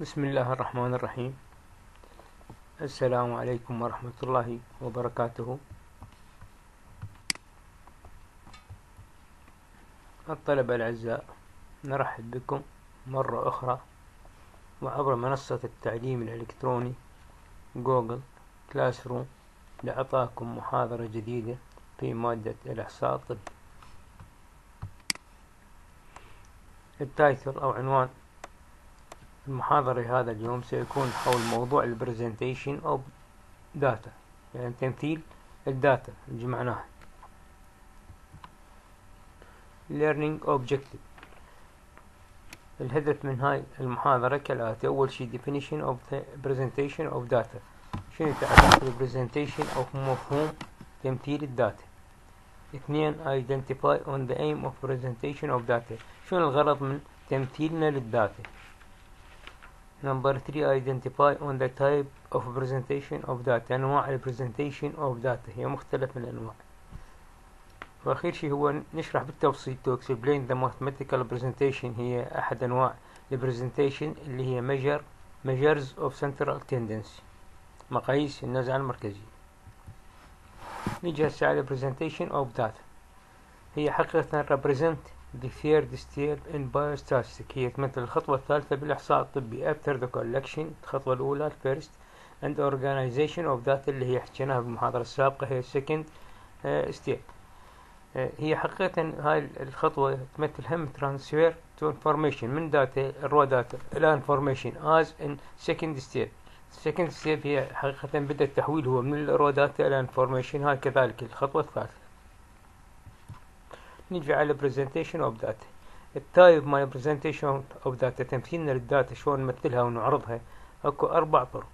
بسم الله الرحمن الرحيم السلام عليكم ورحمة الله وبركاته الطلبة الأعزاء نرحب بكم مرة أخرى وعبر منصة التعليم الإلكتروني Google Classroom لأعطاكم محاضرة جديدة في مادة الإحصاء الطبي ال title أو عنوان المحاضرة هذا اليوم سيكون حول موضوع ال presentation of data يعني تمثيل ال data اللي جمعناها. Learning objective. الهدف من هاي المحاضرة كالآتي أول شي definition of the presentation of data. شنو تعريف ال presentation أو مفهوم تمثيل ال data؟ اثنين identify on the aim of presentation of data. شنو الغرض من تمثيلنا للداتا؟ Number 3 identify on the type of presentation of data أنواع ال presentation of data هي مختلف من الأنواع وأخير شيء هو نشرح بالتبسيط to explain the mathematical presentation هي أحد أنواع ال presentation اللي هي measure measures of central tendency مقاييس النزعة المركزية نيجي هسه على presentation of data هي حقيقة represent third step in biostatistics هي تمثل الخطوة الثالثة بالإحصاء الطبي. After the collection. الخطوة الأولى. First. And organization of data اللي هي حكيناها بالمحاضرة السابقة هي second uh, step uh, هي حقيقة هاي الخطوة تمثل هم transfer to information. من data ال raw data إلى information. As in second step second step هي حقيقة بدأ التحويل. هو من ال raw data إلى information. هاي كذلك الخطوة الثالثة. على presentation of data ال type مال presentation of data تمثيلنا لل data شلون نمثلها ونعرضها. أكو أربع طرق.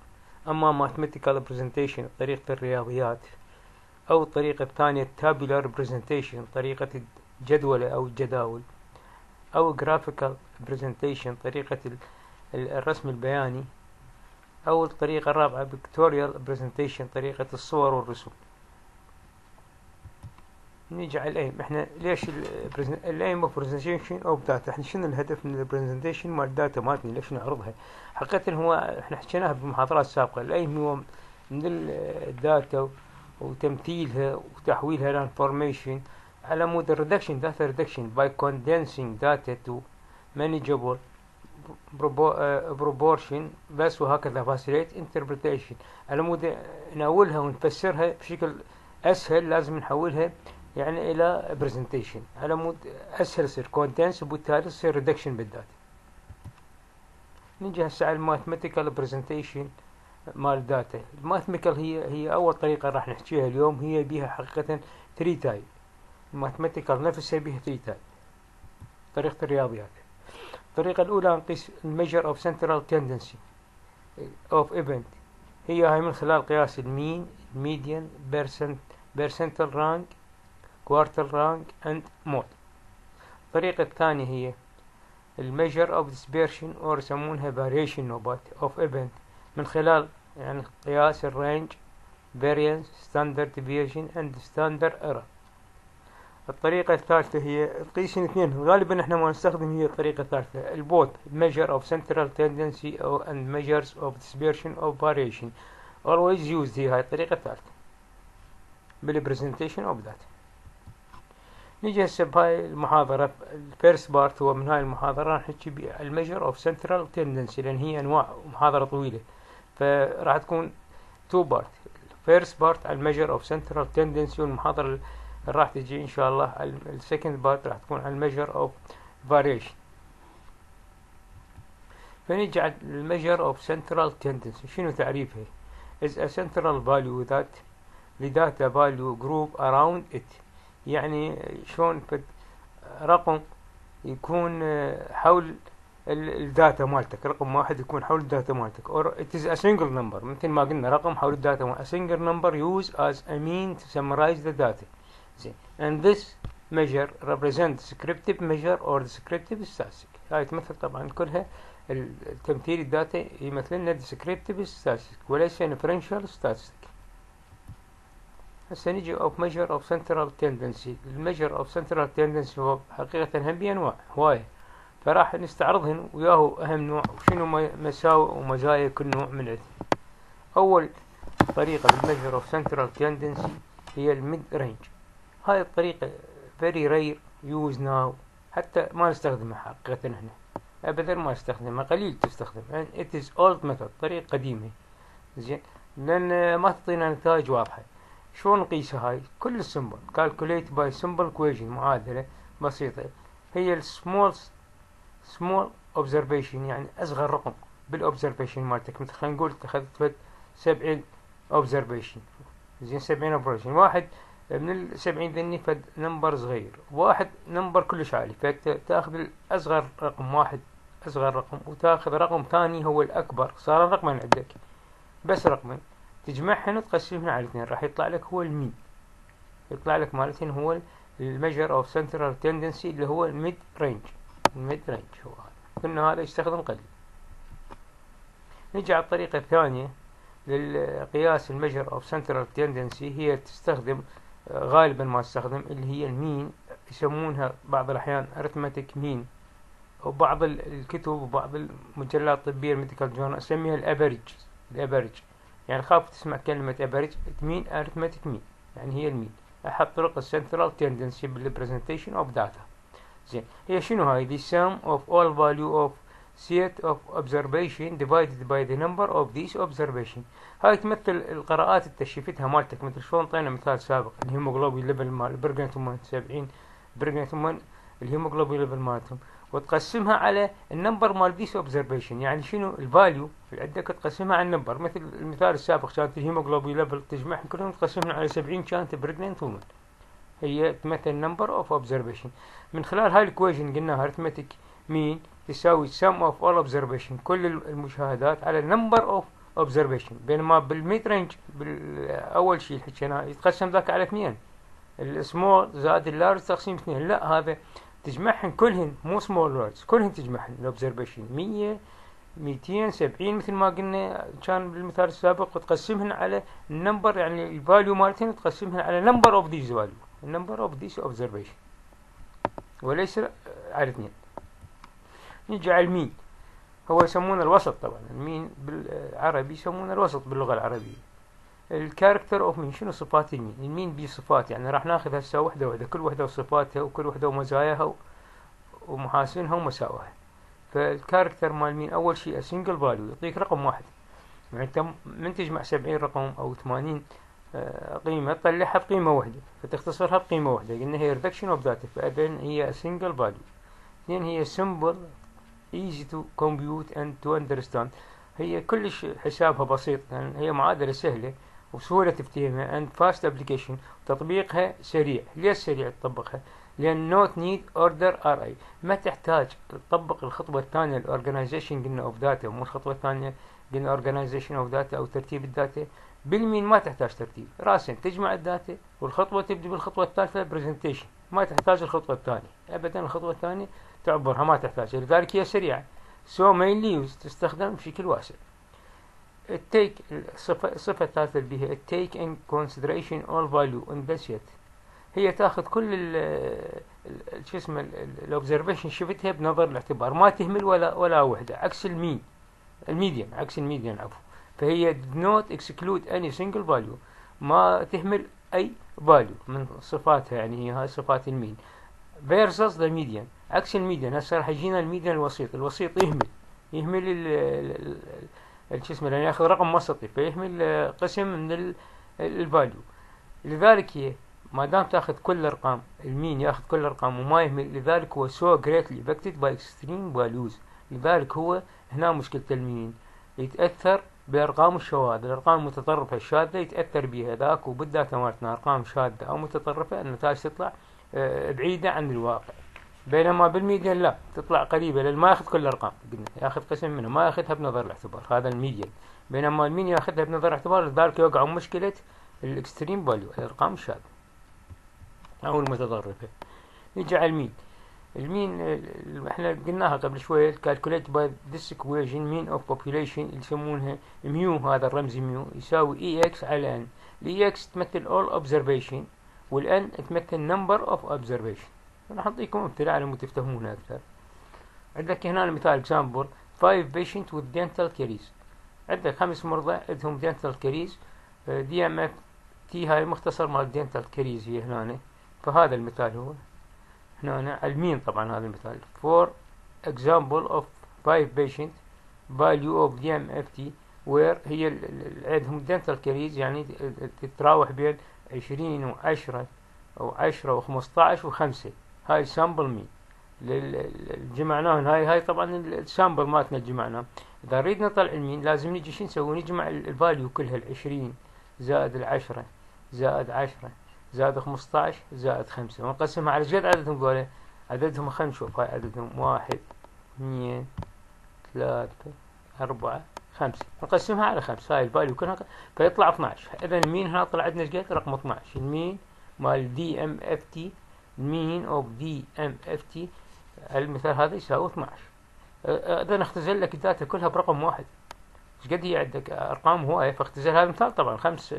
أما mathematical presentation طريقة الرياضيات. أو الطريقة الثانية tabular presentation طريقة الجدولة أو الجداول. أو graphical presentation طريقة الرسم البياني. أو الطريقة الرابعة pictorial presentation طريقة الصور والرسوم. نيجي على ال aim إحنا ليش ال aim of presentation of data إحنا شنو الهدف من ال presentation مال ال data مالتنا؟ ليش نعرضها؟ حقيقة هو إحنا حكيناها بالمحاضرات السابقة ال aim هو من ال data وتمثيلها وتحويلها ل information على مود ال reduction data reduction by condensing data to manageable proportion بس وهكذا facilitate interpretation. على مود نأولها ونفسرها بشكل أسهل لازم نحولها يعني إلى presentation على مود أسهل يصير condense وبالتالي يصير reduction بال data نجي هسه على ال mathematical presentation مال data ال mathematical هي هي أول طريقة راح نحكيها اليوم. هي بيها حقيقة 3 type ال mathematical نفسها بيها 3 type طريقة الرياضيات الطريقة الأولى نقيس ال measure of central tendency of event هي هاي من خلال قياس ال mean ال median percent percentile rank quartile rank and mode الطريقة الثانية هي ال measure of dispersion أو يسمونها variation نوبات of event من خلال يعني قياس ال range variance standard deviation and standard error. الطريقة الثالثة هي تقيس الاثنين غالبا إحنا ما نستخدم هي الطريقة الثالثة. ال both measure of central tendency or and measures of dispersion of variation. Always used هي هاي الطريقة الثالثة. بال presentation of data نيجي هسه بهاي المحاضرة ال first part هو من هاي المحاضرة راح نحكي بال measure of central tendency لأن هي أنواع محاضرة طويلة. فراح تكون two part ال first part على ال measure of central tendency والمحاضرة اللي راح تجي إن شاء الله ال second part راح تكون على ال measure of variation فنيجي على ال measure of central tendency شنو تعريفها؟ A central value that the data value group around it. يعني شلون رقم يكون حول ال data مالتك رقم واحد يكون حول ال data مالتك or it is a single number مثل ما قلنا رقم حول ال data مالتك. a single number used as a mean to summarize the data and this measure represent descriptive measure or descriptive statistic هاي تمثل طبعا كلها التمثيل ال data يمثل لنا descriptive statistic وليس inferential statistic هسه نجي of measure of central tendency ال measure of central tendency هو حقيقة هم بأنواع هواية. فراح نستعرضهن وياهو أهم نوع وشنو مساوئ ومزايا كل نوع من الاثنين أول طريقة بال measure of central tendency هي ال mid range هاي الطريقة very rare use now. حتى ما نستخدمها حقيقة هنا. أبدا ما نستخدمها قليل تستخدم it is old method طريقة قديمة. زين. لأن ما تعطينا نتائج واضحة. شلون نقيسها هاي؟ كل ال simple calculate by simple equation معادلة بسيطة. هي السمول small observation يعني أصغر رقم بال observation مالتك. مثل خلينا نقول اتخذت سبعين observation. زين سبعين observation. واحد من السبعين ذني فد number صغير. واحد number كلش عالي فتأخذ الأصغر رقم واحد أصغر رقم وتأخذ رقم ثاني هو الأكبر. صار رقمين عندك. بس رقمين. تجمعهن وتقسمهن على اثنين راح يطلع لك هو ال mean يطلع لك مالتين هو ال measure of central tendency اللي هو ال mid range. ال mid range هو هذا. قلنا هذا يستخدم قليل. نجي على الطريقة الثانية للقياس ال measure of central tendency. هي تستخدم غالبا ما تستخدم اللي هي ال mean. يسمونها بعض الأحيان arithmetic mean وبعض الكتب وبعض المجلات الطبية ال medical journal أسميها ال average ال average يعني خاف تسمع كلمة average mean arithmetic mean يعني هي ال mean. أحد طرق ال central tendency بال presentation of data زين هي شنو هاي؟ The sum of all value of set of observation divided by the number of these observation. هاي تمثل القراءات اللي تشفتها مالتك. مثل شلون طينا مثال سابق الهيموغلوبين level مال pregnant woman 70 pregnant woman الهيموغلوبين level مالتهم. وتقسمها على ال number مال these observation يعني شنو ال value اللي عندك؟ تقسمها على ال number. مثل المثال السابق كانت الهيموغلوبين level تجمعهم كلهم تقسمهم على 70 كانت pregnant women هي تمثل number of observation من خلال هاي ال equation قلناها arithmetic mean تساوي sum of all observation. كل المشاهدات على number of observation. بينما بال mid range باول شيء حكيناه يتقسم ذاك على اثنين. ال small زائد ال large تقسيم اثنين. لا هذا تجمعهن كلهن مو small large كلهن تجمعهن. ال observation 100 270 مثل ما قلنا كان بالمثال السابق وتقسمهن على ال number يعني ال value مالتهن تقسمهن على number of these value ال number of these observation وليس على اثنين. نجي على ال mean هو يسمونه الوسط طبعا. ال mean بالعربي يسمونه الوسط باللغة العربية. ال character of mean شنو صفات ال mean ال mean بي صفات يعني راح ناخذ هسه وحدة وحدة. كل وحدة وصفاتها وكل وحدة ومزاياها ومحاسنها ومساوئها فال character مال mean؟ أول شيء single value يعطيك رقم واحد. يعني أنت من تجمع سبعين رقم أو ثمانين آه، قيمة تطلعها بقيمة واحدة. فتختصرها بقيمة واحدة. قلنا هي reduction of data فإذا هي single value اثنين هي simple easy to compute and to understand. هي كلش حسابها بسيط. يعني هي معادلة سهلة. وبسهولة تفتهمها and fast application تطبيقها سريع. ليش سريع تطبقها؟ لأن not need order array ما تحتاج تطبق الخطوة الثانية ال organization قلنا of data مو الخطوة الثانية قلنا organization of data أو ترتيب ال data. بال mean ما تحتاج ترتيب. راسا تجمع ال data والخطوة تبدأ بالخطوة الثالثة presentation ما تحتاج الخطوة الثانية. أبدا الخطوة الثانية تعبرها ما تحتاج. لذلك هي سريعة. So mainly تستخدم بشكل واسع. ال take الصفة الثالثة اللي بيها take in consideration all value. In the set هي تاخذ كل ال شو اسمه ال observation شفتها بنظر الاعتبار. ما تهمل ولا ولا وحدة. عكس ال mean ال median عكس ال median عفوا. فهي did not exclude any single value. ما تهمل أي value من صفاتها. يعني هي هاي صفات ال mean versus the median. عكس ال median هسه راح يجينا ال median الوسيط. الوسيط يهمل. يهمل ال شو اسمه لأن يأخذ رقم وسطي فيهمل قسم من ال value. لذلك هي ما دام تأخذ كل الأرقام ال mean يأخذ كل الأرقام وما يهمل لذلك هو so greatly affected by extreme values. لذلك هو هنا مشكلة ال mean. يتأثر بأرقام الشواذ الأرقام المتطرفة الشاذة يتأثر بها. ذاك وبالذات مالتنا أرقام شاذة أو متطرفة النتائج تطلع آه، بعيدة عن الواقع. بينما بال median لا تطلع قريبة لأن ما ياخذ كل الأرقام. قلنا ياخذ قسم منه ما ياخذها بنظر الاعتبار هذا ال median. بينما ال mean ياخذها بنظر الاعتبار؟ لذلك يوقع مشكلة ال extreme value الأرقام الشاذة أو المتطرفة نيجي على ال mean. ال mean إحنا قلناها قبل شوية calculate by this equation mean of population اللي يسمونها mu هذا الرمز mu يساوي اي x على n ال اي x تمثل all observation وال n تمثل number of observation. راح أعطيكم أمثلة على مود تفهمونها أكثر. عندك هنا مثال example 5 patient with dental caries. عندك خمس مرضى عندهم dental caries. DMF T هاي مختصر مال dental caries هي هنا. فهذا المثال هو. هنا ال mean طبعا هذا المثال. For example of 5 patient value of DMFT where هي عندهم dental caries يعني تتراوح بين 20 و10 أو 10 و15 و5 هاي sample mean جمعناهم. هاي هاي طبعا ال sample مالتنا جمعناه إذا نريد نطلع ال mean لازم نجي شو نسوي؟ نجمع ال value كلها العشرين زائد العشرة زائد عشرة زائد خمسطعش زائد خمسة. ونقسمها على جد عددهم ذولا عددهم خلينا نشوف هاي عددهم واحد اثنين ثلاثة أربعة خمسة. نقسمها على خمسة. هاي ال value كلها فيطلع 12 إذا ال mean هنا طلع عندنا قد رقم 12 ال mean مال DMFT ال mean of DMFT المثال هذا يساوي 12 اذا اختزل لك ال data كلها برقم واحد. إيش قد هي عندك؟ أرقام هوايه فاختزل هذا المثال. طبعا خمس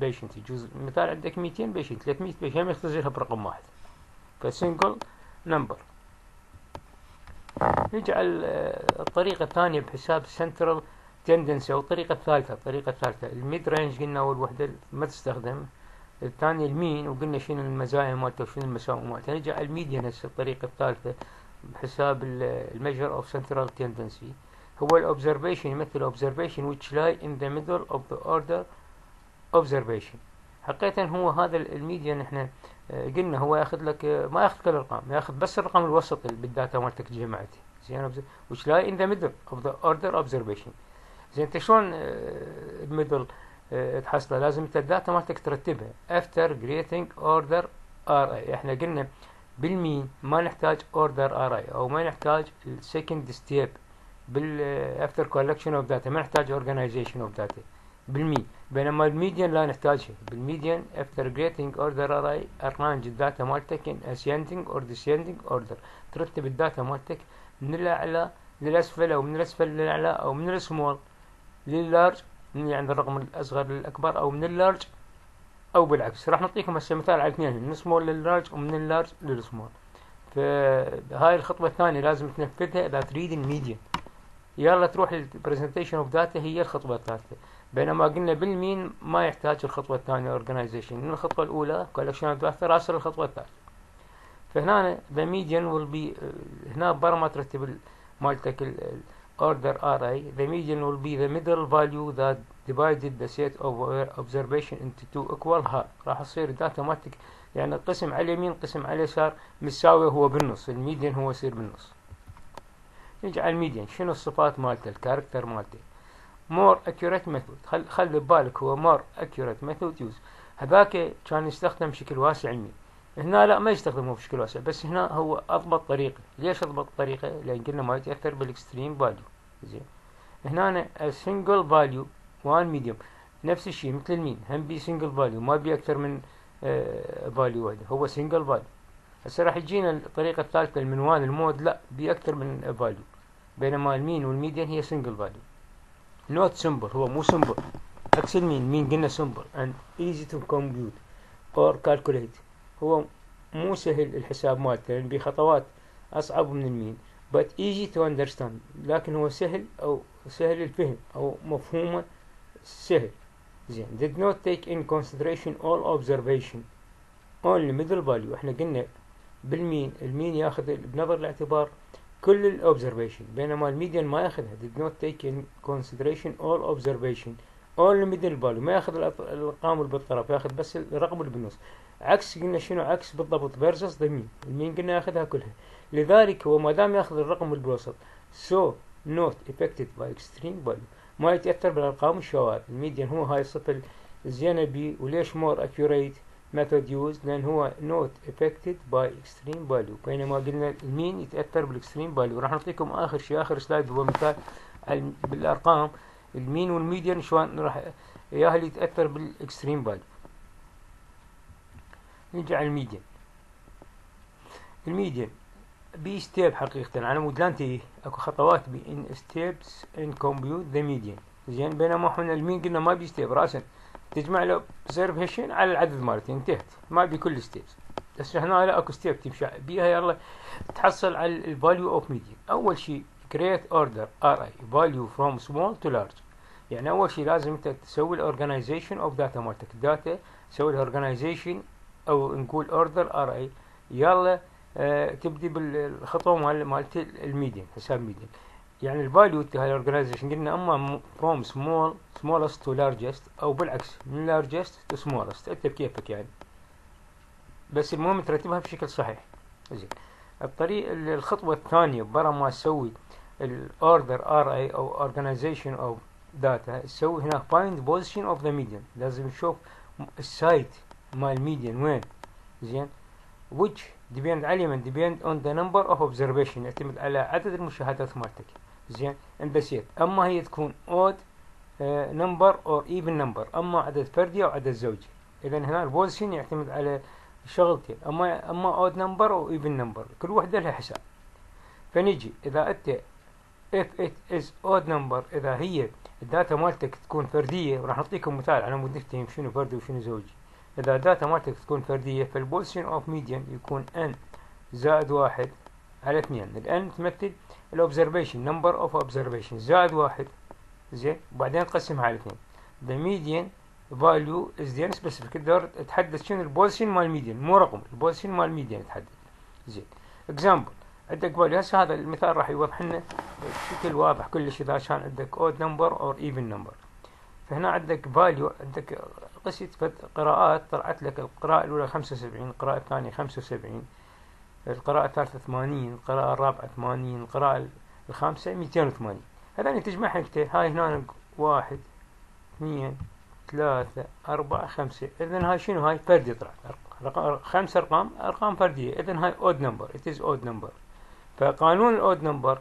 patient يجوز مثال عندك 200 patient 300 patient يختزلها برقم واحد. ف single number. نجي على الطريقة الثانية بحساب central tendency أو الطريقة الثالثة. الطريقة الثالثة ال mid range قلنا أول وحدة ما تستخدم. الثانية ال mean وقلنا شنو المزايا مالته وشنو المساوئ مالته. نجي على ال median هسه الطريقة الثالثة بحساب ال measure of central tendency هو ال observation يمثل observation which lie in the middle of the order observation. حقيقة هو هذا ال median إحنا آه، قلنا هو ياخذ لك آه، ما ياخذ كل الأرقام ياخذ بس الرقم الوسط اللي بال data مالتك جمعته زين which lie in the middle of the order observation. زين أنت شلون ال middle آه، تحصله. لازم انت ال data مالتك ترتبها. after creating order array إحنا قلنا بال mean ما نحتاج order array أو ما نحتاج second step. بال after collection of data. ما نحتاج organization of data. بال mean بينما ال median لا نحتاجها بال median after creating order array arrange ال data مالتك in ascending or descending order. ترتب ال data مالتك من الأعلى للأسفل أو من الأسفل للأعلى أو من ال small لل large من يعني الرقم الأصغر للأكبر أو من ال large أو بالعكس. راح نعطيكم هسه مثال على اثنين من السمول لللارج ومن اللارج للسمول فهاي الخطوة الثانية لازم تنفذها إذا تريد ال median يلا تروح لل presentation of data هي الخطوة الثالثة. بينما قلنا بال mean ما يحتاج الخطوة الثانية organization. من الخطوة الأولى collection of data راسل الخطوة الثالثة. فهنا the median will be هنا برا ما ترتب مالتك order array the median will be the middle value that divided the set of observation into two equal. half راح تصير ال data مالتك يعني قسم على اليمين قسم على اليسار مساوي هو بالنص. ال median هو يصير بالنص. نجي على ال median. شنو الصفات مالته؟ ال character مالته. More accurate method. خل خلي ببالك هو more accurate method use. هذاك كان يستخدم بشكل واسع ال mean هنا لا ما يستخدمه بشكل واسع بس هنا هو أضبط طريقة. ليش أضبط طريقة؟ لأن قلنا ما يتأثر بال extreme value زين. هنا single value one medium نفس الشيء مثل ال mean هم بي single value ما بي أكثر من value واحدة هو single value. هسه راح يجينا الطريقة الثالثة المنوال ال mode لا بي أكثر من value بينما ال mean وال median هي single value. Not simple هو مو simple عكس ال mean mean قلنا simple and easy to compute or calculate. هو مو سهل الحساب مالته لأن بخطوات أصعب من ال mean. But easy to understand لكن هو سهل أو سهل الفهم أو مفهومه سهل زين did not take in consideration all observation only middle value إحنا قلنا بال mean ال mean ياخذ بنظر الاعتبار كل ال observation بينما ال median ما ياخذها did not take in consideration all observation only middle value ما ياخذ الأرقام اللي بالطرف ياخذ بس الرقم اللي بالنص. عكس قلنا شنو؟ عكس بالضبط versus the mean ال mean قلنا ياخذها كلها. لذلك هو ما دام ياخذ الرقم بالوسط so not affected by extreme value. ما يتأثر بالأرقام الشواذ ال median هو هاي الصفة الزينة بي وليش more accurate method used لأن هو not affected by extreme value. بينما قلنا ال mean يتأثر بال extreme value راح نعطيكم آخر شيء آخر slide هو مثال بالأرقام. ال mean وال median شلون راح يا اللي يتأثر بال extreme value نجي على ال median ال median بي step حقيقة. على مود لا انتهي أكو خطوات بي in steps in compute the median زين بينما إحنا ال mean قلنا ما بي step راسا. تجمع له observation على العدد مالته انتهت. ما بي كل steps. بس هنا لا أكو step تمشي. بيها يلا تحصل على ال value of median أول شيء create order array value from small to large. يعني أول شيء لازم أنت تسوي ال organization of data مالتك. ال data تسوي ال organization أو نقول array يلا آه تبدي بالخطوة مال مالت ال median حساب median يعني ال value هاي ال organization قلنا أما from small smallest to largest أو بالعكس من largest to smallest انت بكيفك يعني. بس المهم ترتبها بشكل صحيح. زين. الطريق الخطوة الثانية ورا ما تسوي ال order array أو organization of data تسوي هنا find position of the median لازم نشوف ال site مال ال median وين. زين؟ which depend على من؟ depend on the number of observation. يعتمد على عدد المشاهدات مالتك. زين؟ اندسيت أما هي تكون odd number or even number أما عدد فردي أو عدد زوجي اذا هنا ال position يعتمد على شغلتين. اما أما odd number أو even number كل وحده لها حساب. فنيجي إذا أنت if it is odd number. إذا هي ال data مالتك تكون فردية وراح نعطيكم مثال على مود نفتهم شنو فردي وشنو زوجي إذا ال data مالتك تكون فردية فال position of median يكون n زائد واحد على اثنين. ال n تمثل ال observation number of observation زائد واحد. زين؟ وبعدين تقسمها على اثنين. The median value is the specific تقدر تحدد شنو ال position مال ال median مو رقم ال position مال ال median تحدد زين. example عندك value هسه هذا المثال راح يوضح لنا بشكل واضح كلش إذا كان عندك odd number or even number فهنا عندك value عندك خمسة قراءات طلعت لك القراءة الأولى 75 القراءة الثانية 75 القراءة الثالثة 80 القراءة الرابعة 80 القراءة الخامسة 280 هذول تجمعها أنت هاي هنا واحد اثنين ثلاثة أربعة خمسة. إذا هاي شنو؟ هاي فردي طلعت. خمس أرقام أرقام فردية. إذا هاي odd number it is odd number. فقانون ال odd number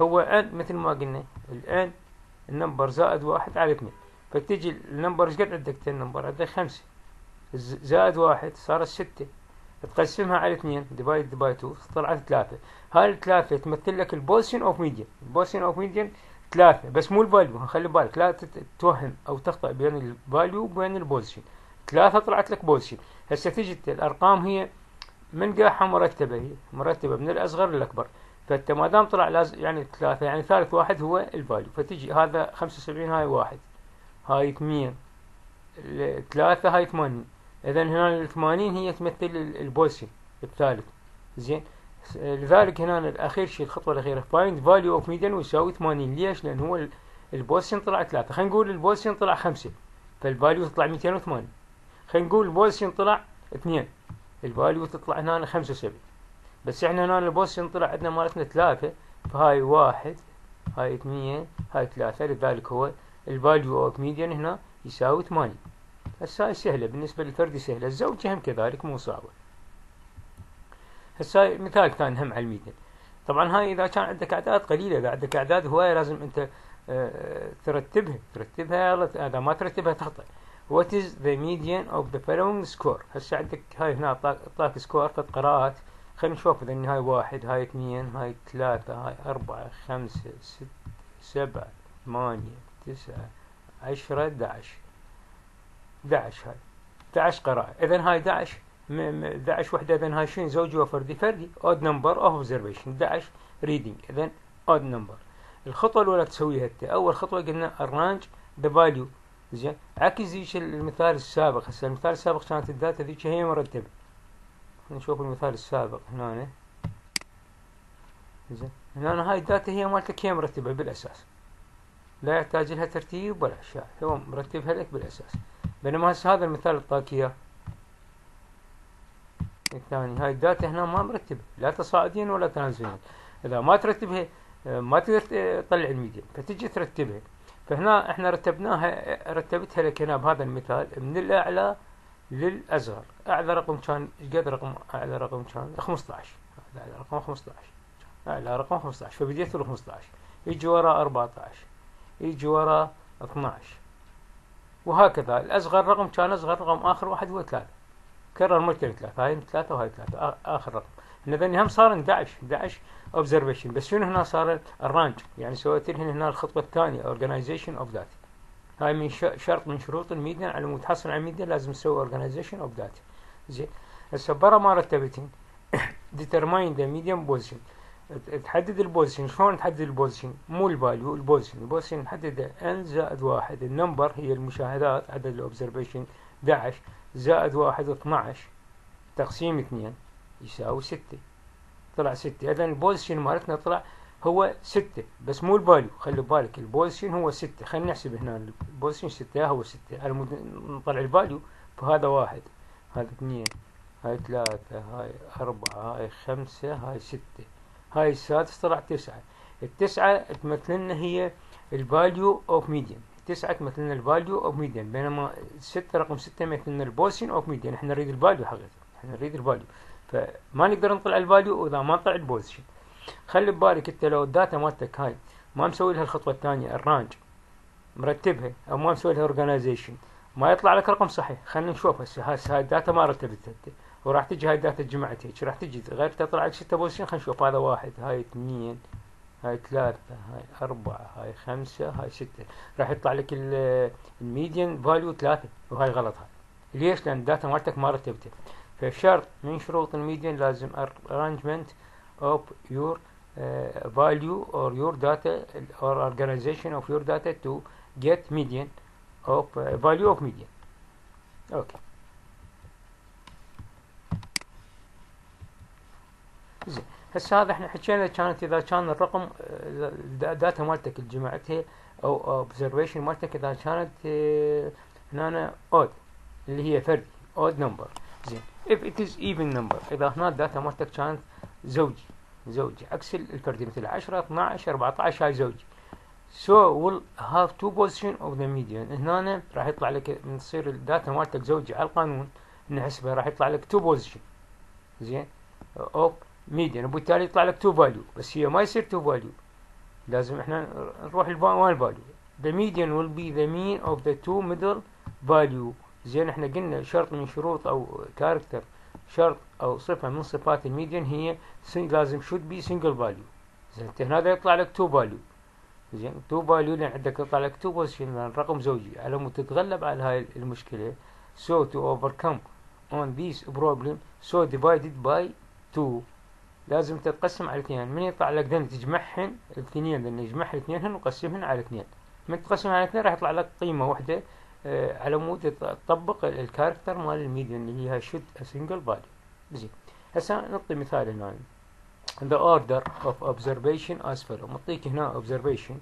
هو n مثل ما قلنا ال n ال number زائد واحد على اثنين. فتجي ال number إيش قد عندك؟ ال number عندك خمسة. زائد واحد صارت ستة. تقسمها على اثنين divide by two طلعت ثلاثة. هاي الثلاثة تمثل لك ال position of median ال position of median ثلاثة بس مو ال value خلي بالك لا تتوهم أو تخطأ بين ال value وبين ال position. ثلاثة طلعت لك position. هسه تجي الأرقام هي من قاعها مرتبة هي مرتبة من الأصغر للأكبر. فأنت ما دام طلع لازم يعني ثلاثة يعني ثالث واحد هو ال value. فتجي هذا خمسة وسبعين هاي واحد. هاي اثنين. ثلاثة هاي ثمانين. اذا هنا الثمانين هي تمثل ال position الثالث. زين؟ لذلك هنا الأخير شيء الخطوة الأخيرة. find value of median يساوي 80 ليش؟ لأن هو ال position طلع ثلاثة. خلينا نقول ال position طلع خمسة. فال value تطلع 280 خلينا نقول ال position طلع اثنين. ال value تطلع هنا 75 بس إحنا هنا ال position طلع عندنا مالتنا ثلاثة فهاي واحد هاي اثنين هاي ثلاثة لذلك هو ال value of median هنا يساوي 80 هسه هاي سهلة بالنسبة للفردي سهلة الزوجي هم كذلك مو صعبة. هسه مثال ثاني هم على ال median. طبعا هاي إذا كان عندك أعداد قليلة إذا عندك أعداد هواية لازم أنت آه ترتبها. ترتبها إذا ما ترتبها تخطئ. What is the median of the following score? هسه عندك هاي هنا اعطاك score فد قراءات خلينا نشوف إذا هاي واحد هاي اثنين هاي ثلاثة هاي أربعة خمسة ستة سبعة ثمانية تسعة عشرة 11 11 هاي. 11 قراءة. إذا هاي 11 11 وحدة إذا هاي شنو؟ زوجي وفردي فردي odd number of observation. 11 reading. إذا odd number. الخطوة الأولى تسويها أنت. أول خطوة قلنا arrange the value. زين؟ عكس ذيك المثال السابق. هسه المثال السابق كانت الداتا ذيك هي مرتبة نشوف المثال السابق. هنا زين؟ هنا هاي ال data هي مالتك هي مرتبة بالأساس. لا يحتاج لها ترتيب ولا أشياء. هو مرتبها لك بالأساس. بينما هسه هذا المثال اعطاك إياه الثاني هاي ال data هنا ما مرتبة. لا تصاعديا ولا تنازليا إذا ما ترتبها ما تقدر تطلع ال median. فتجي ترتبها. فهنا إحنا رتبناها رتبتها لك هنا بهذا المثال من الأعلى للأصغر أعلى رقم كان قد رقم؟ أعلى رقم كان 15 أعلى رقم 15 أعلى رقم 15 فبديت له 15 يجي وراه 14 يجي وراه 12 وهكذا. الأصغر رقم كان أصغر رقم آخر واحد هو ثلاثة. كرر مرتين ثلاثة هاي ثلاثة وهاي ثلاثة. آخر رقم. هم صار 11 11 observation. بس شنو هنا صار arrange. يعني سويت لهن هنا الخطوة الثانية organization of data هاي من شرط من شروط ال median على مود تحصل على ال median لازم تسوي organization of data زين. هسه ورا ما رتبتهن. determine the median position. تحدد البوزيشن شلون تحدد البوزيشن مو الفاليو البوزيشن البوزيشن نحدده n زائد واحد. ال number هي المشاهدات عدد ال observation 11 زائد واحد 12 تقسيم اثنين يساوي ستة. طلع ستة. إذا ال position مالتنا طلع هو ستة. بس مو ال value خلي بالك. ال position هو ستة. خلينا نحسب هنا. ال position ستة. هو ستة. على نطلع ال value فهذا واحد. هذا اثنين. هاي ثلاثة. هاي أربعة. هاي خمسة. هاي ستة. هاي السادس طلع تسعة. التسعة تمثل لنا هي ال value of median تسعة تمثل لنا ال value of median بينما ستة رقم ستة يمثل لنا ال position of median إحنا نريد ال value حقيقة. إحنا نريد ال value فما نقدر نطلع ال value إذا ما طلع ال position خلي ببالك أنت لو ال data مالتك هاي ما مسوي لها الخطوة الثانية arrange. مرتبها أو ما مسوي لها organization ما يطلع لك رقم صحيح. خلينا نشوف هسه. هاي ال data ما رتبتها وراح تجي هاي ال data جمعت هيك. راح تجي. غير تطلع لك ستة position خلينا نشوف. هذا واحد هاي اثنين هاي ثلاثة هاي أربعة هاي خمسة هاي ستة. راح يطلع لك ال median value ثلاثة. وهاي غلط هاي. ليش؟ لأن ال data مالتك ما رتبتها فشرط من شروط ال median لازم arrangement of your uh, value or your data or organization of your data to get median of uh, value of median okay زين. هسه هذا إحنا حكينا كانت إذا كان الرقم الداتا مالتك اللي جمعتها أو observation مالتك إذا كانت هنا أود اللي هي فردي odd number if it is even number. إذا هنا ال data مالتك كانت زوجي. زوجي. عكس الفردي مثل 10 12 14 هاي زوجي. So will have two position of the median. هنا راح يطلع لك من تصير ال data مالتك زوجي على القانون. نحسبها راح يطلع لك two position. زين؟ of median. وبالتالي يطلع لك two value. بس هي ما يصير two value. لازم إحنا نروح ل one value. The median will be the mean of the two middle value. زين إحنا قلنا شرط من شروط أو character شرط أو صفة من صفات ال median هي لازم should be single value. زين انت هنا يطلع لك two value. زين two value لأن عندك يطلع لك position لأن رقم زوجي. على مود تتغلب على هاي المشكلة so to overcome on this problem so divided by two. لازم تتقسم على اثنين من يطلع لك then تجمعهن؟ الاثنين لأن يجمعها الاثنين ونقسمهن على اثنين من تقسم على اثنين راح يطلع لك قيمة واحدة. آه، على مود تطبق ال character مال ال median اللي هي a single value زين. هسه نعطي مثال هنا. The order of observation as follow نعطيك هنا observation.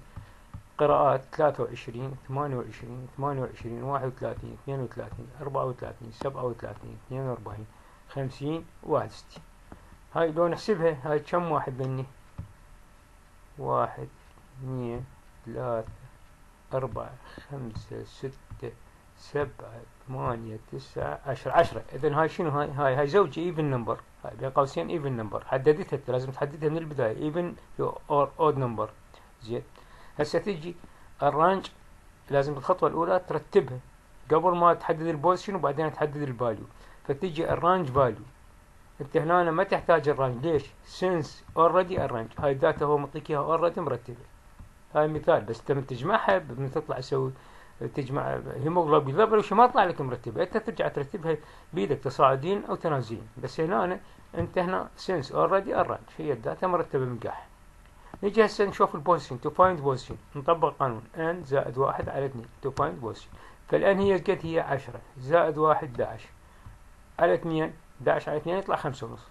قراءات 23 28 28 31 32 34 37 42 50 61 هاي لو نحسبها هاي كم واحد مني؟ واحد اثنين ثلاثة أربعة خمسة ستة سبعة ثمانية تسعة عشرة. عشرة. إذا هاي شنو؟ هاي هاي هاي زوجي even number هاي بين قوسين even number حددتها لازم تحددها من البداية. even or odd number زين. هسه تجي arrange لازم الخطوة الأولى ترتبها. قبل ما تحدد ال position وبعدين تحدد ال value فتجي arrange value أنت هنا ما تحتاج الرانج ليش؟ سينس اوريدي الرانج هاي الداتا هو معطيك إياها اوريدي مرتبة. هاي مثال بس تم تجمعها من تطلع تسوي تجمع هيموغلوبين. ليفل وش ما طلع لك مرتبة. أنت ترجع ترتبها بيدك تصاعدين أو تنازلين. بس هنا أنت هنا سنس اوريدي ارانج هي الداتا مرتبة من قاح نجي هسه نشوف البوزيشن تو فايند بوزيشن نطبق قانون. ان زائد واحد على اثنين تو فايند بوزيشن فالآن هي قد هي عشرة زائد واحد 11 على اثنين 11 على اثنين يطلع خمسة ونص.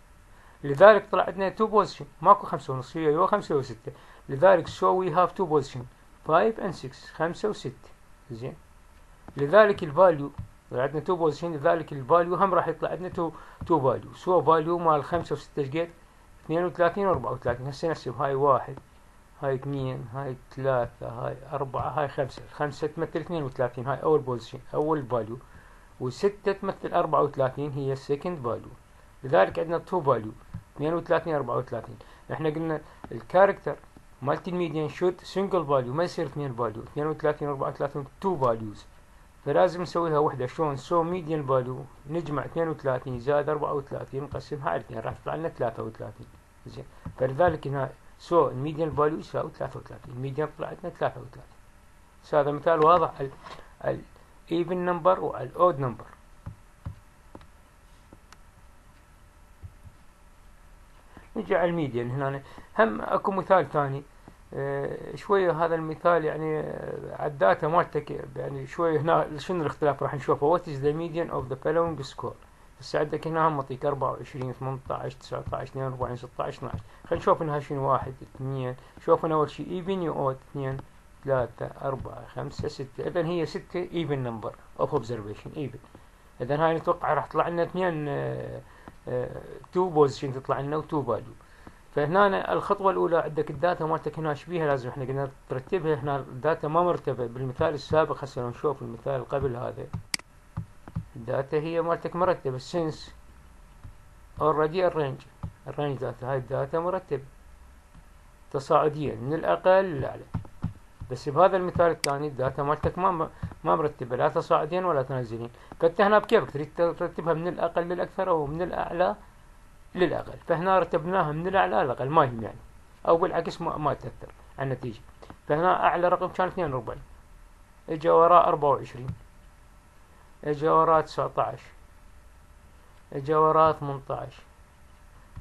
لذلك طلع عندنا two position ماكو خمسة ونص هي يو خمسة وستة لذلك so we have two position 5 and 6 خمسة وستة. زين؟ لذلك ال value عندنا two position لذلك ال value هم راح يطلع. عندنا two two value so value مال خمسة وستة إيش قد؟ 32 و 34 هسه نحسب. هاي واحد هاي اثنين هاي ثلاثة هاي أربعة هاي خمسة. خمسة تمثل 32 هاي أول position أول value وستة تمثل 34 هي ال second value لذلك عندنا two value 32 34 إحنا قلنا ال character مالته should single value ما يصير اثنين value 32 34 two values فلازم نسويها وحدة. شلون؟ so median value نجمع 32 زائد 34 نقسمها على اثنين راح تطلع لنا 33 زين. فلذلك هنا so ال median value يساوي 33 ال median طلع لنا 33 هذا مثال واضح. على ال even number وعلى ال odd number نجي على ال median. هنا هم أكو مثال ثاني. آه، شوية هذا المثال يعني آه، ال data مالتك يعني شوية هنا شنو الاختلاف راح نشوفه؟ What is the median of the following score هسه عندك هنا هم معطيك 24 18 19 42 16 12 خلينا نشوف انها شنو واحد اثنين. شوف أنا أول شيء even يو اثنين ثلاثة أربعة خمسة ستة. إذا هي ستة even number of observation even إذا هاي نتوقع راح تطلع لنا اثنين two position تطلع لنا و two value فهنا الخطوة الأولى عندك ال data مالتك هنا شبيها لازم إحنا قلنا ترتبها هنا ال data ما مرتبة بالمثال السابق هسه لو نشوف المثال قبل هذا. ال data هي مالتك مرتبة since already ال range ال range data هاي ال data مرتبة تصاعديا من الأقل للأعلى. بس بهذا المثال الثاني ال data مالتك ما ما مرتبة لا تصاعديا ولا تنازليا فانت هنا بكيفك تريد ترتبها من الأقل للأكثر أو من الأعلى؟ للأقل. فهنا رتبناها من الأعلى للأقل. ما يهم يعني. أو بالعكس ما, ما تأثر على النتيجة. فهنا أعلى رقم كان 42 إجا وراء 24 إجا وراء 19 إجا وراء 18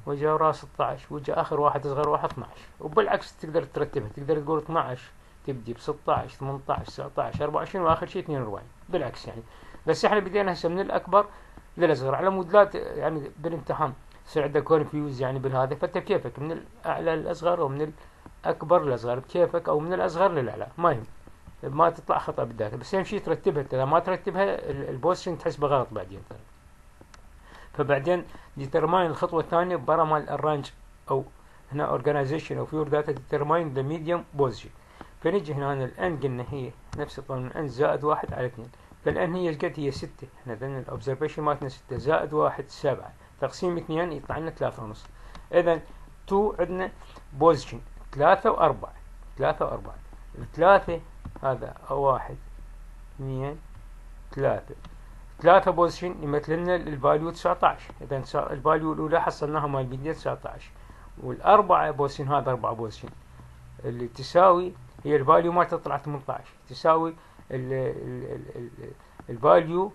وجا وراء 16 وجا آخر واحد أصغر واحد 12 وبالعكس تقدر ترتبها. تقدر تقول 12 تبدي ب 16 18 19 24 وآخر شيء 42 بالعكس يعني. بس إحنا بدينا هسه من الأكبر للأصغر. على مود لا يعني بالامتحان. يصير عندك confuse يعني بالهذا فأنت كيفك؟ من الأعلى للأصغر أو من الأكبر للأصغر بكيفك أو من الأصغر للأعلى؟ ما يهم. ما تطلع خطأ بال data بس أهم شيء ترتبها إذا ما ترتبها ال position تحسبه غلط بعدين ترى. فبعدين determine الخطوة الثانية ورا مال ال arrange أو هنا organization of your data determine the median position فنجي هنا الآن قلنا هي نفس القانون n زائد واحد على اثنين. فالآن هي قد؟ هي ستة. إحنا ال observation مالتنا ستة زائد واحد سبعة. تقسيم اثنين يطلع لنا ثلاثة ونص. اذا two عندنا position ثلاثة وأربعة ثلاثة وأربعة. الثلاثة هذا واحد اثنين ثلاثة. ثلاثة position يمثل لنا ال value 19 اذا ال value الأولى حصلناها مال 219 والأربعة position هذا أربعة position. اللي تساوي هي ال value مالتها طلعت 18 تساوي ال value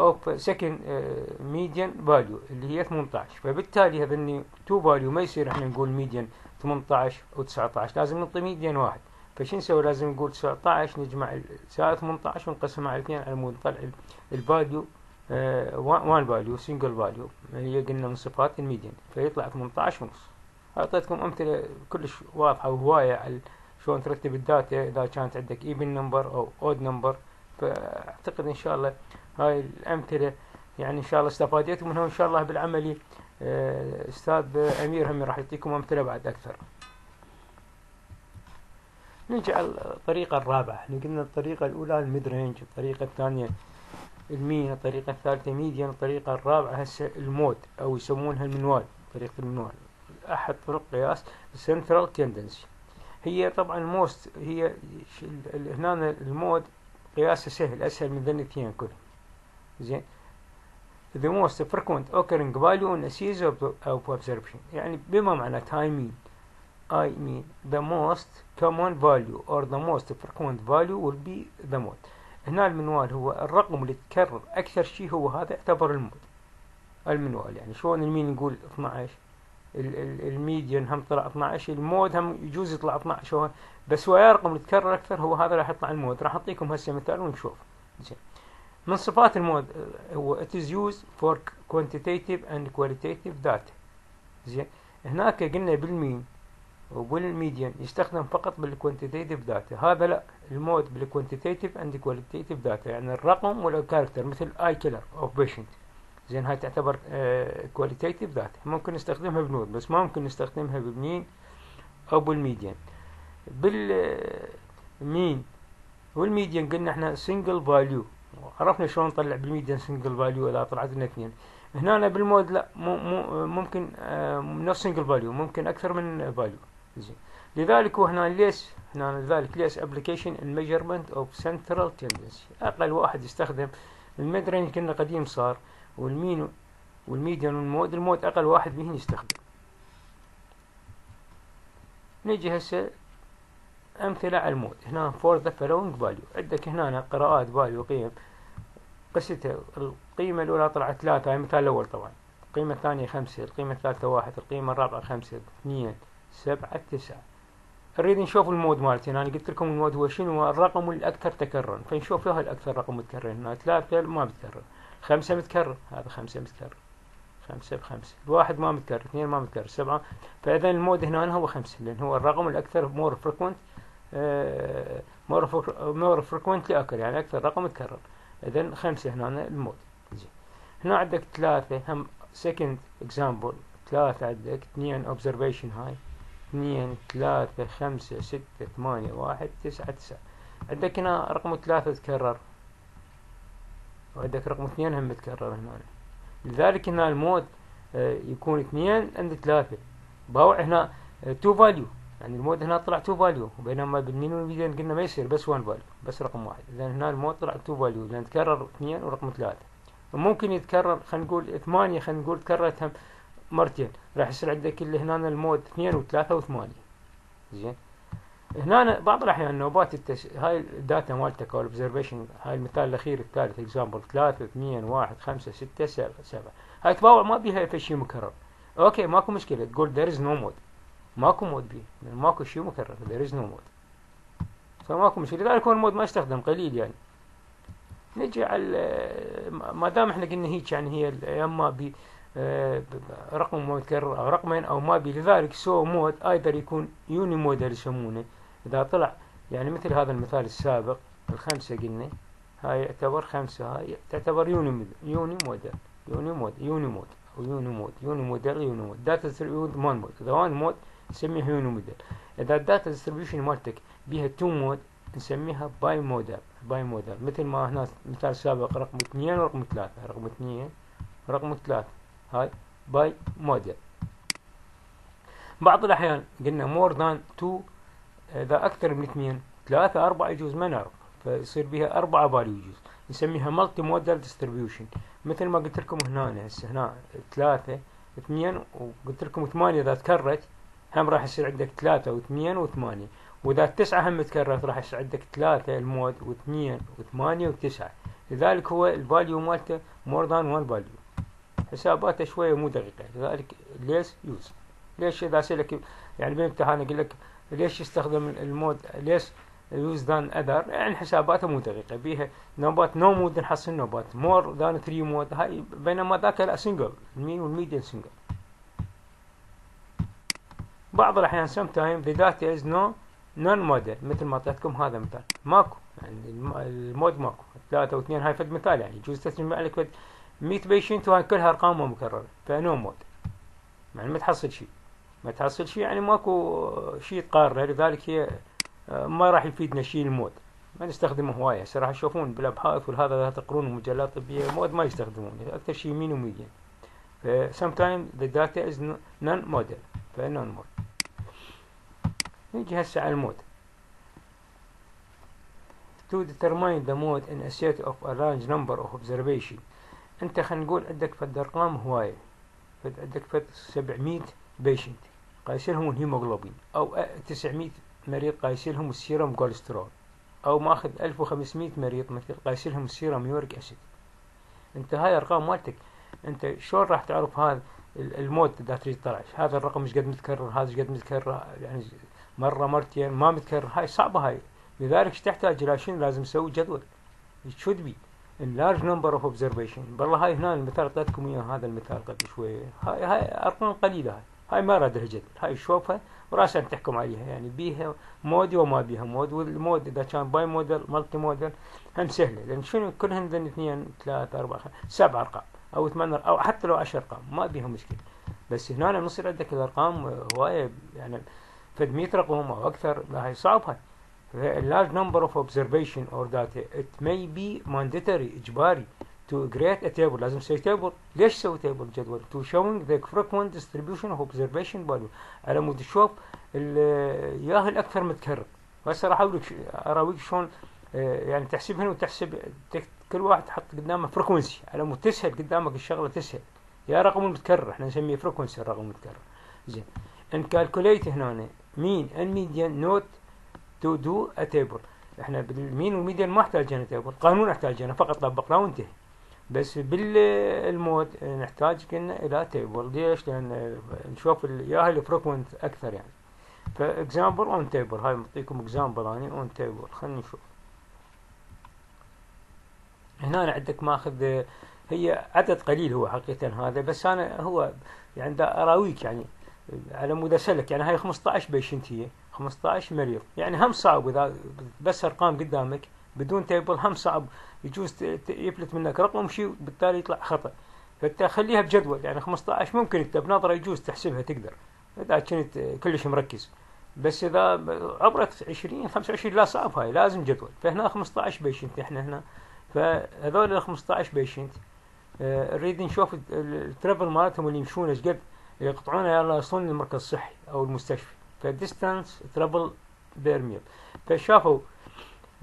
of second median value اللي هي 18 فبالتالي هذني two value ما يصير إحنا نقول median 18 و 19 لازم نعطي median واحد. فشو نسوي؟ لازم نقول 19 نجمع زائد 18 ونقسمها على اثنين على مود نطلع ال value one value single value هي قلنا من صفات ال median. فيطلع 18 ونص. أعطيتكم أمثلة كلش واضحة وهواية على شلون ترتب ال data إذا كانت عندك even number أو اود نمبر فأعتقد إن شاء الله هاي الأمثلة يعني إن شاء الله استفاديتم منها وان شاء الله بالعملي آه، أستاذ أمير هم راح يعطيكم أمثلة بعد أكثر. نجي على الطريقة الرابعة إحنا قلنا الطريقة الأولى ال mid range الطريقة الثانية ال mean الطريقة الثالثة median الطريقة الرابعة هسه ال mode أو يسمونها المنوال طريقة المنوال. أحد طرق قياس ال central tendency هي طبعا most هي هنا ال mode قياسه سهل أسهل من ذن الاثنين كلهم زين the most frequent occurring value in a series of, of observation يعني بما معنى I mean I mean the most common value or the most frequent value will be the mode هنا المنوال هو الرقم اللي تكرر أكثر شيء هو هذا يعتبر ال mode المنوال يعني شلون ال mean نقول 12 ال median هم طلع 12 ال mode هم يجوز يطلع 12 بس هو رقم يتكرر أكثر هو هذا راح يطلع ال mode. راح أعطيكم هسه مثال ونشوف. زين. من صفات ال mode؟ هو it is used for quantitative and qualitative data. زين. هناك قلنا بال mean وبال median يستخدم فقط بال quantitative data هذا لا. ال mode بال quantitative and qualitative data يعني الرقم ولا ال character مثل اي color of patient زين هاي تعتبر qualitative data ممكن نستخدمها بنود بس ما ممكن نستخدمها بال mean أو بال median بال mean وال median قلنا إحنا single value عرفنا شلون نطلع بال median single value إذا طلعت لنا اثنين. هنا بال mode لا ممكن no single value ممكن أكثر من value زين. لذلك هنا ليش هنا لذلك ليش application ال measurement of central tendency أقل واحد يستخدم. ال mid كنا قديم صار. والمين والميديان والمود المود أقل واحد بهن يستخدم. نجي هسه أمثلة على ال mode هنا for the following value. عندك هنا قراءات value قيم. قستها القيمة الأولى طلعت ثلاثة هاي مثال الأول طبعا. القيمة الثانية خمسة القيمة الثالثة واحد القيمة الرابعة خمسة اثنين سبعة تسعة. نريد نشوف ال mode مالتي. أنا قلت لكم ال mode هو شنو؟ الرقم الأكثر تكررا. فنشوف له الأكثر رقم متكرر هنا ثلاثة ما متكرر. خمسة متكرر. هذا خمسة متكرر. خمسة بخمسة. الواحد ما متكرر اثنين ما متكرر سبعة. فإذا ال mode هنا هو خمسة لأن هو الرقم الأكثر more frequent more frequent occur يعني أكثر رقم متكرر. إذا خمسة هنا ال mode. زين. هنا عندك ثلاثة هم second example ثلاثة عندك اثنين observation هاي اثنين ثلاثة خمسة ستة ثمانية واحد تسعة تسعة. عندك هنا رقم ثلاثة تكرر. وعندك رقم اثنين هم متكرر هنا. لذلك هنا ال mode آه، يكون اثنين عند ثلاثة. باوع هنا two آه، value يعني ال mode هنا طلع two value وبينما بال mean وال median قلنا ما يصير بس 1 value بس رقم واحد. اذا هنا ال mode طلع two value لأن تكرر اثنين ورقم ثلاثة. وممكن يتكرر خلينا نقول ثمانية خلينا نقول تكررت مرتين. راح يصير عندك اللي هنا ال mode اثنين وثلاثة وثمانية. زين؟ هنا بعض الأحيان نوبات التش... هاي ال data مالتك أو ال observation هاي المثال الأخير الثالث example ثلاثة اثنين واحد خمسة ستة سبعة سبعة. هاي تباوع ما بيها شيء مكرر. okay ماكو مشكلة. تقول there is no mode. ماكو mode بيه ماكو شيء مكرر. there is no mode. فماكو مشكلة. لذلك هو ال mode ما يستخدم قليل يعني. نجي على ما دام إحنا قلنا هيك يعني هي يا اما ب رقم متكرر أو رقمين أو ما بي. لذلك so mode أيضا يكون unimodal يسمونه إذا طلع يعني مثل هذا المثال السابق الخمسة قلنا هاي يعتبر خمسة هاي تعتبر يوني يوني موديل يوني مود يوني مود أو يوني مود يوني موديل يوني مود داتا ديستريبيوشن مان مود إذا وان مود نسميه يوني موديل إذا الداتا ديستريبيوشن مالتك بيها تو مود نسميها باي موديل باي موديل مثل ما هنا مثال سابق رقم اثنين ورقم ثلاثة. رقم اثنين ورقم ثلاثة. هاي باي موديل بعض الأحيان قلنا مور ذان تو إذا أكثر من اثنين ثلاثة أربعة يجوز ما نعرف فيصير بها أربعة value يجوز. نسميها multimodal distribution مثل ما قلت لكم هنا هسه هنا ثلاثة اثنين وقلت لكم ثمانية إذا تكررت هم راح يصير عندك ثلاثة واثنين وثمانية. وإذا التسعة هم تكررت راح يصير عندك ثلاثة ال mode واثنين وثمانية وتسعة. لذلك هو ال value مالته more than one value حساباته شوية مو دقيقة لذلك ليش use ليش إذا أسألك يعني بالامتحان أقول لك ليش يستخدم ال mode ليش use than other؟ يعني حساباته مو دقيقة. بيها نوبات no mode نحصل نوبات more than three mode هاي بينما ذاك لا single ال mean وال median single بعض الأحيان sometimes the data is no non-modal مثل ما أعطيتكم هذا مثال. ماكو. يعني ال mode ماكو. ثلاثة واثنين هاي فد مثال يعني. يجوز تسمع لك 100 patient وهاي كلها أرقام مكررة. ف no mode. يعني ما تحصل شيء. ما تحصل شيء يعني ماكو شيء تقارنه لذلك هي آه، ما راح يفيدنا شيء ال mode ما نستخدمه هواية. راح تشوفون بالأبحاث والهذا اذا تقرون المجلات الطبية mode ما يستخدمون. أكثر شيء mean و median ف sometimes the data is non-modal ف non mode نيجي هسه على ال mode to determine the mode in a set of a large number of observation أنت خلينا نقول عندك فد ارقام هواية. فد عندك فد 700 patient قايس لهم الهيموغلوبين. أو 900 مريض قايس لهم ال serum cholesterol. أو ماخذ 1500 مريض مثل قايس لهم ال serum uric acid. أنت هاي ارقام مالتك أنت شلون راح تعرف هذا ال mode اذا تريد تطلع هذا الرقم إيش قد متكرر؟ هذا قد متكرر؟ يعني مرة مرتين ما متكرر. هاي صعبة هاي. لذلك إيش تحتاج إلى شنو؟ لازم تسوي جدول. It should be in large number of observation. بالله هاي هنا المثال أعطيتكم إياه هذا المثال قبل شوي. هاي هاي أرقام قليلة هاي. هاي ما راد جدول هاي شوفها وراسا تحكم عليها. يعني بيها mode وما بيها mode وال mode إذا كان bimodal multimodal هم سهلة. لأن شنو؟ كلهن ذن اثنين ثلاثة أربعة خمسة سبع أرقام أو ثمان أو حتى لو عشر أرقام. ما بيها مشكلة. بس هنا نصير عندك الأرقام هواية يعني فد 100 رقم أو أكثر. هاي صعب. هاي large number of observation or data. It may be mandatory إجباري. To create a table لازم تسوي table ليش تسوي تيبل جدول to showing the frequent distribution of observation value. على مود تشوف ياهل الاكثر متكرر هسه راح أقول لك أراويك شلون يعني تحسبهن وتحسب كل واحد تحط قدامه frequency على مود تسهل قدامك الشغلة تسهل. يا رقم متكرر إحنا نسميه frequency الرقم المتكرر. زين. in calculate هنا mean ال median not to do a table إحنا بال mean وال median ما احتاجنا table قانون احتاجنا فقط طبقناه وانتهى بس بال mode نحتاج كنا إلى table ليش لأن نشوف يا ال frequent أكثر يعني. ف example on table هاي بعطيكم example اني on table خلينا نشوف. هنا عندك ماخذ هي عدد قليل هو حقيقة هذا بس أنا هو يعني دا أراويك يعني على مود اسلك يعني هاي 15 patient هي 15 مريض. يعني هم صعب إذا بس أرقام قدامك بدون table هم صعب. يجوز يفلت منك رقم شيء بالتالي يطلع خطأ. فانت خليها بجدول يعني 15 ممكن انت بنظرة يجوز تحسبها تقدر. إذا كنت كلش مركز. بس إذا عبرت 20 25 لا صعب هاي لازم جدول. فهنا 15 patient إحنا هنا. فهذول ال 15 patient نريد نشوف ال travel مالتهم اللي يمشون إيش قد يقطعون يلا يوصلون للمركز الصحي أو المستشفى. فال distance travel per mile فشافوا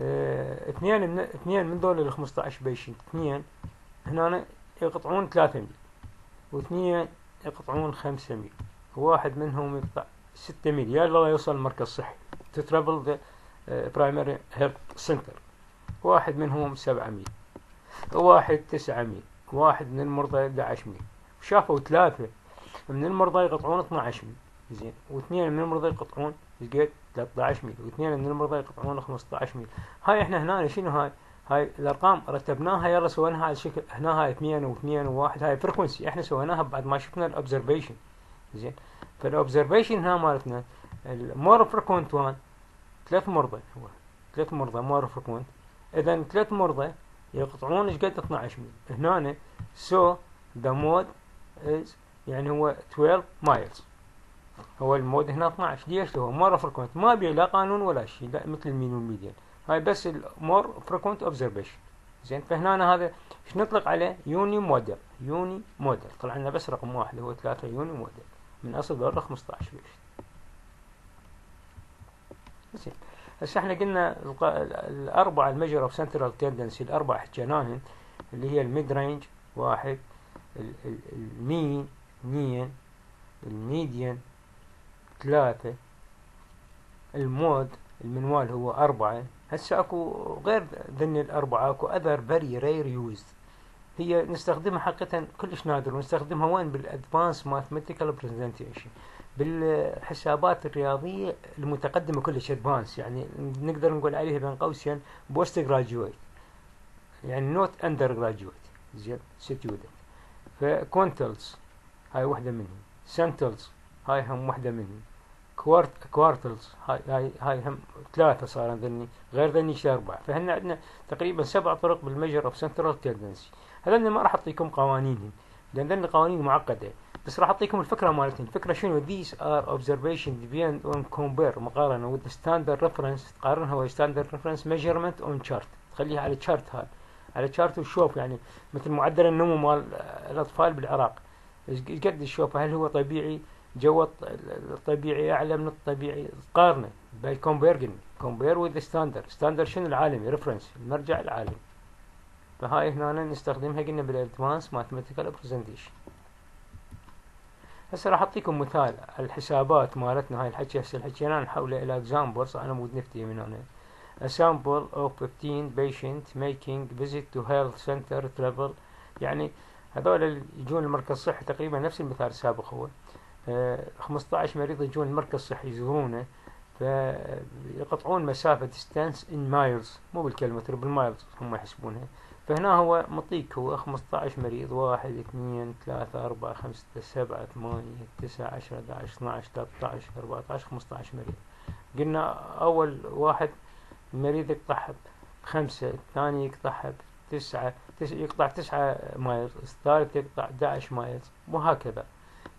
آه اثنين من اثنين من دول ال 15 patient اثنين هنا يقطعون 3 ميل واثنين يقطعون 5 ميل. واحد منهم يقطع 6 ميل. يا الله يوصل المركز الصحي to travel the uh, primary health واحد منهم 7 ميل. واحد 9 ميل. واحد من المرضى 11 ميل. شافوا ثلاثة من المرضى يقطعون 12 ميل. زين. واثنين من المرضى يقطعون قد 13 ميل واثنين من المرضى يقطعون 15 ميل. هاي إحنا هنا شنو هاي؟ هاي الأرقام رتبناها يلا سويناها على شكل هنا هاي اثنين واثنين وواحد هاي frequency إحنا سويناها بعد ما شفنا ال observation زين؟ فال observation هنا مالتنا ال more frequent one ثلاث مرضى هو ثلاث مرضى more frequent اذا ثلاث مرضى يقطعون إيش قد 12 ميل؟ هنا so the mode is يعني هو 12 miles هو ال mode هنا 12 ليش هو more frequent ما بيه لا قانون ولا شيء لا مثل ال mean وال median. هاي بس ال more frequent observation زين فهنا هذا إيش نطلق عليه؟ unimodal. unimodal. طلع لنا بس رقم واحد هو 3 unimodal. من أصل دور 15 بيش. زين. هسه إحنا قلنا الأربعة ال measure of central tendency الاربعه حكيناهن اللي هي ال mid range واحد ال mean اثنين ال median ثلاثة. ال mode المنوال هو أربعة. هسه أكو غير ذن الأربعة أكو other very rare used هي نستخدمها حقيقة كلش نادر ونستخدمها وين؟ بال advanced mathematical presentation. بالحسابات الرياضية المتقدمة كلش advanced يعني نقدر نقول عليها بين قوسين postgraduate يعني not undergraduate زين student ف quantiles هاي وحدة منهم. centiles هاي هم وحدة منهم. quart quartiles. هاي هاي هاي هم ثلاثة صار ذني غير ذني أربعة. فهنا عندنا تقريبا سبع طرق بال measure of central tendency هذول ما راح أعطيكم قوانينهم لأن ذني قوانين معقدة بس راح أعطيكم الفكرة مالتهم. الفكرة شنو؟ These are observation depend on compare. مقارنة with the standard تقارنها ويا standard reference measurement on chart. تخليها على chart هذا. على chart وشوف يعني مثل معدل النمو مال الأطفال بالعراق. إيش قد تشوفه هل هو طبيعي؟ جو الطبيعي أعلى من الطبيعي. قارنه by compare compare with standard standard شنو؟ العالمي reference المرجع العالمي. فهاي هنا نستخدمها قلنا بال advanced mathematical representation هسه راح أعطيكم مثال على الحسابات مالتنا. هاي الحكي هسه الحكينا نحوله إلى examples أنا مود نفتي من هنا. A sample of 15 patient making visit to health center travel. يعني هذول اللي يجون المركز الصحي تقريبا نفس المثال السابق هو. 15 مريض يجون المركز الصحي يزورونه فيقطعون مسافة distance in miles مو بالكيلومتر بالمايلز هم يحسبونها. فهنا هو مطيك هو 15 مريض واحد اثنين ثلاثة أربعة خمسة سبعة ثمانية تسعة عشرة 11 12 13 14 15 مريض. قلنا أول واحد المريض يقطعها بخمسة الثاني يقطعها بتسعة تس... يقطع تسعة miles الثالث يقطع 11 miles وهكذا.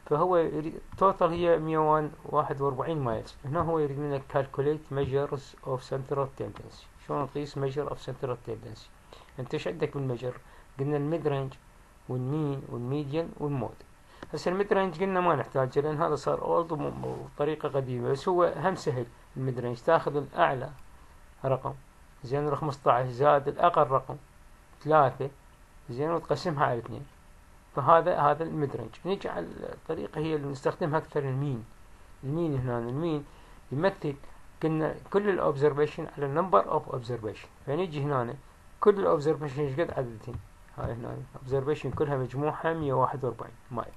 فهو يريد total هي 141 مايلز. هنا هو يريد منك calculate measures of central tendency. شلون نقيس measure of central tendency أنت إيش عندك بال measure قلنا ال mid range والمين والميديان والمود. هسه الميد رينج قلنا ما نحتاجه لأن هذا صار old وطريقة قديمة. بس هو هم سهل ال mid range تأخذ الأعلى رقم زين 15 زائد الأقل رقم ثلاثة زين وتقسمها على اثنين. فهذا هذا ال mid range نيجي على الطريقة هي اللي نستخدمها أكثر ال mean ال mean هنا ال mean يمثل كنا كل ال observation على ال number of observation فنيجي هنا كل ال observation إيش قد عددهن هاي هنا observation كلها مجموعها 141 مايل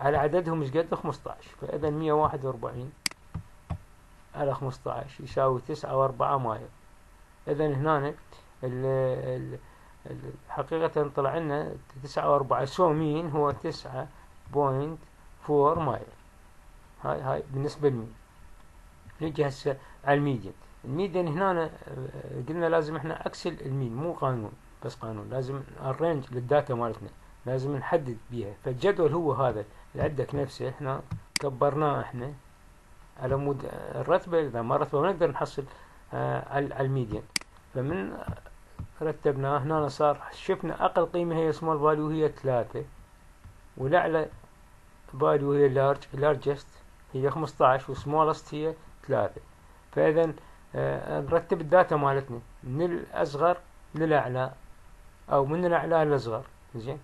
على عددهم إيش قد؟ 15 فإذا 141 على 15 يساوي 9 وأربعة مايل إذا هنا حقيقة طلع لنا 9 وأربعة so mean هو 9.4 مايل. هاي هاي بالنسبة ل mean نجي هسه على ال median ال median هنا آه، قلنا لازم إحنا عكس ال mean مو قانون بس قانون. لازم ال range لل data مالتنا لازم نحدد بيها. فالجدول هو هذا اللي عندك نفسه إحنا كبرناه إحنا على مود الرتبة. إذا ما رتبة ما نقدر نحصل آه على ال median فمن رتبناه هنا صار شفنا أقل قيمة هي small value هي ثلاثة. والأعلى value هي large largest هي 15 و smallest هي ثلاثة. فإذا آه نرتب ال data مالتنا. من الأصغر للأعلى أو من الأعلى للأصغر. زين؟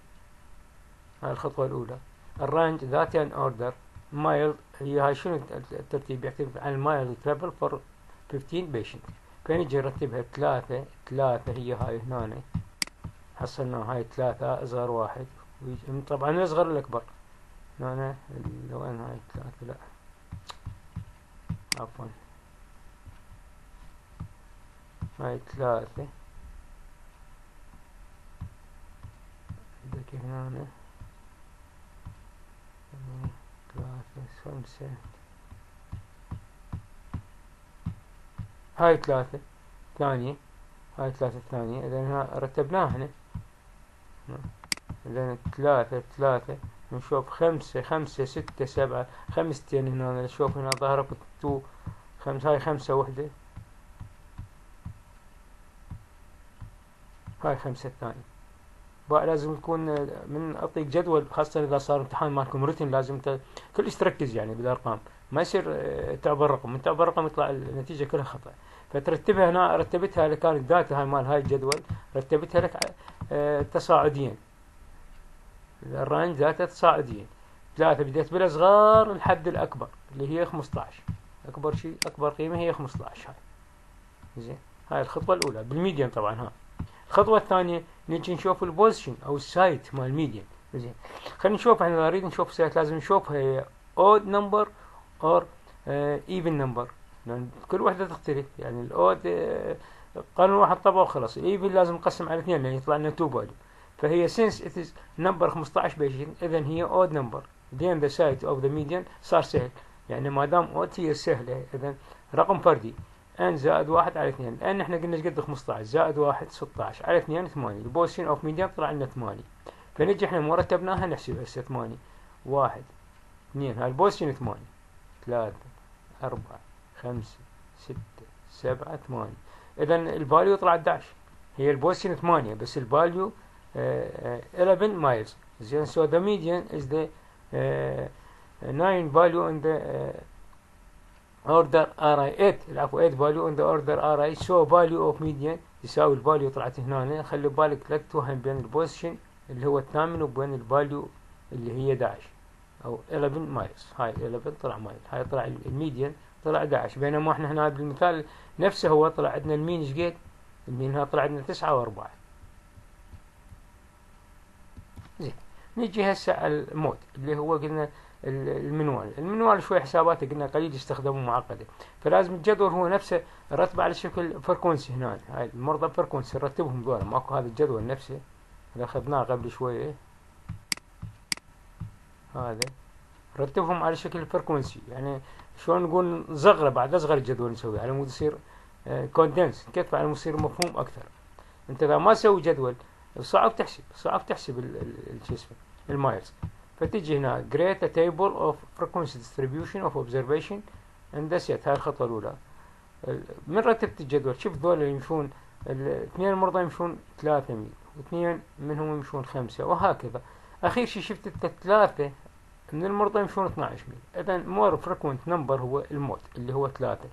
هاي الخطوة الأولى. Arrange data in order mile هي هاي شنو الترتيب؟ يعتمد على المايل travel for 15 patient فنجي نرتبها ثلاثة ثلاثة هي هاي هنا حصلنا هاي ثلاثة أصغر واحد. طبعا الأصغر الأكبر هنا وين هاي ثلاثة لا. عفوا. هاي ثلاثة. عندك هنا ثلاثة خمسة. هاي ثلاثة ثانية هاي ثلاثة ثانية إذا هنا رتبناها هنا. إذا ثلاثة ثلاثة نشوف خمسة خمسة ستة سبعة خمستين هنا نشوف هنا ظهرت two خمسة هاي خمسة وحدة. هاي خمسة الثانية بقى لازم يكون من أعطيك جدول خاصة إذا صار امتحان مالكم روتين لازم انت كلش تركز يعني بالأرقام. ما يصير آه، تعبر رقم من تعبر رقم يطلع النتيجة كلها خطأ. فترتبها هنا رتبتها اللي كانت data هاي مال هاي الجدول رتبتها لك آه، تصاعديا. Arrange data تصاعديا. ثلاثة بديت بالصغار لحد الأكبر اللي هي 15 أكبر شيء أكبر قيمة هي 15 هاي. زين؟ هاي الخطوة الأولى. بال median طبعا ها. الخطوة الثانية نجي نشوف ال position أو ال site مال ال median زين. خلينا نشوف إحنا نريد نشوف site لازم نشوف هي odd number or even number لأن كل وحدة تختلف. يعني ال odd uh, قانون واحد طبعه وخلاص. ال even لازم نقسم على اثنين لأن يطلع لنا two value فهي since it is number 15 بيجين إذا هي odd number. Then the site of the median صار سهل. يعني ما دام odd هي سهلة إذا رقم فردي. n زائد واحد على اثنين. لأن إحنا قلنا قد 15 زائد واحد 16 على اثنين 8 ال position of median طلع لنا 8 فنجي إحنا مرتبناها نحسب هسه 8 واحد اثنين. هاي ال position 8 ثلاثة أربعة خمسة ستة سبعة ثمانية. إذا ال value طلع 11 هي ال position 8 بس ال value 11 miles زين so the median is the uh, 9 value in the uh, order, ri 8 العفو 8 value in the order ri so value of median. يساوي ال value طلعت هنا خلي بالك لا توهم بين ال position اللي هو الثامن وبين ال value اللي هي 11 أو 11 miles هاي 11 طلع mile هاي طلع ال median طلع 11 بينما إحنا هنا بالمثال نفسه هو طلع عندنا ال mean إيش قد؟ ال mean هنا طلع عندنا 9 و4 زين. نجي هسه على ال mode اللي هو قلنا المنوال. المنوال شوي حساباته قلنا قليل يستخدموا معقدة. فلازم الجدول هو نفسه رتب على شكل frequency هنا هاي المرضى frequency نرتبهم دول ماكو هذا الجدول نفسه. اللي أخذناه قبل شوية هذا. رتبهم على شكل frequency. يعني شلون نقول صغره بعد أصغر الجدول نسويه؟ على مود يصير condense. آه، كيف على مود يصير مفهوم أكثر؟ أنت إذا ما تسوي جدول صعب تحسب. صعب تحسب شو اسمه؟ ال miles. فتجي هنا create a table of frequency distribution of observation. And هاي الخطوة الأولى. من رتبت الجدول؟ شوف ذول اللي يمشون الاثنين المرضى يمشون ثلاثة mile واثنين منهم يمشون خمسة وهكذا. أخير شي شفت الثلاثة من المرضى يمشون 12 mile. إذا more frequent number هو ال mode اللي هو ثلاثة.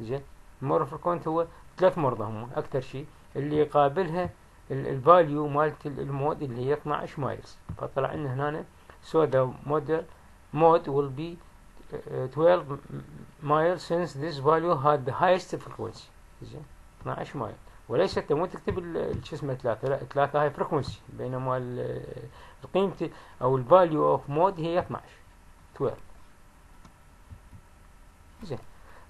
زين؟ more frequent هو ثلاث مرضى هم أكثر شيء اللي يقابلها ال value مالت ال mode اللي هي 12 miles فطلع لنا هنا so the model mode will be uh, 12 miles since this value had the highest frequency. 12 mile وليس انت مو تكتب شو اسمه ثلاثة. لا ثلاثة هاي frequency بينما القيمة أو ال value of mode هي 12 12 زين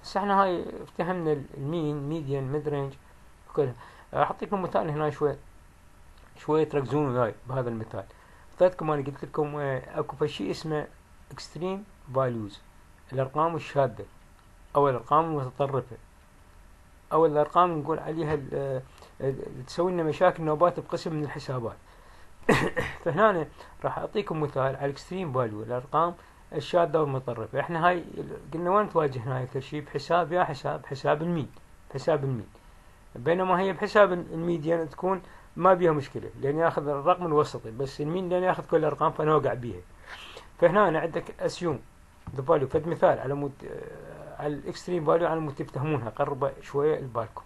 هسه إحنا هاي افتهمنا ال mean median midrange راح اعطيكم مثال هنا شوي. شوية تركزون وياي بهذا المثال. اعطيتكم أنا قلت لكم آه، أكو شيء اسمه extreme values الأرقام الشاذة أو الأرقام المتطرفة. أو الأرقام نقول عليها آه، تسوي لنا مشاكل نوبات بقسم من الحسابات. فهنا راح أعطيكم مثال على ال extreme value الأرقام الشاذة والمتطرفة. إحنا هاي قلنا وين تواجهنا أكثر شيء؟ بحساب يا حساب حساب ال mean حساب ال mean بينما هي بحساب ال median تكون ما بيها مشكلة لأن ياخذ الرقم الوسطي بس ال mean لأن ياخذ كل الأرقام فنوقع بيها. فهنا أنا عندك assume the value فد مثال على مود آه، على ال extreme value على مود تفهمونها قربة شوية لبالكم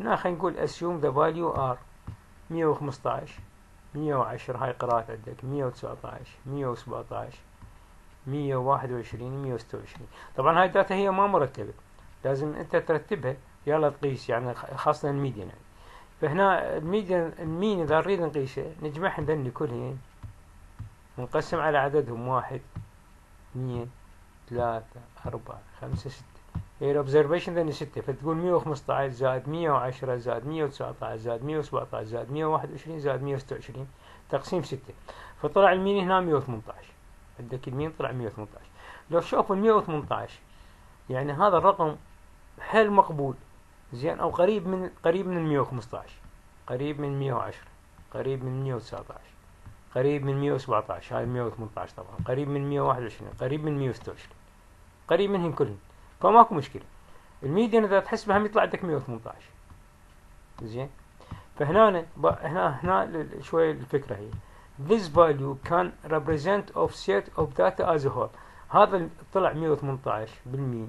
هنا خلينا نقول assume the value are 115 110 هاي قراءات عندك 119 117 121 126 طبعا هاي ال data هي ما مرتبة لازم أنت ترتبها يلا تقيس يعني خاصة ال median يعني فهنا ال median ال mean اذا نريد نقيسه نجمعهم ذني كلهن ونقسم على عددهم. واحد اثنين ثلاثة أربعة خمسة ستة. هي ال observation ذني ستة. فتقول مية وخمسة زائد مية وعشرة زائد مية وتسعة زائد مية وسبعة زائد مية وواحد وعشرين زائد مية وستة وعشرين. تقسيم ستة. فطلع ال mean هنا مية وثمنة عشر. عندك ال mean طلع مية وثمنة عشر. لو شوفوا المية وثمنة عشر يعني هذا الرقم حيل مقبول. زين. أو قريب من قريب من 115 قريب من 110 قريب من 119 قريب من 117 هاي 118 طبعا. قريب من 121 قريب من 126 قريب منهم كلهم فماكو مشكلة. الميديان إذا تحسبها هم يطلع عندك 118 زين. فهنا هنا هنا شوية الفكرة هي. This value can represent of set of data as a whole. هذا طلع 118 بالمية.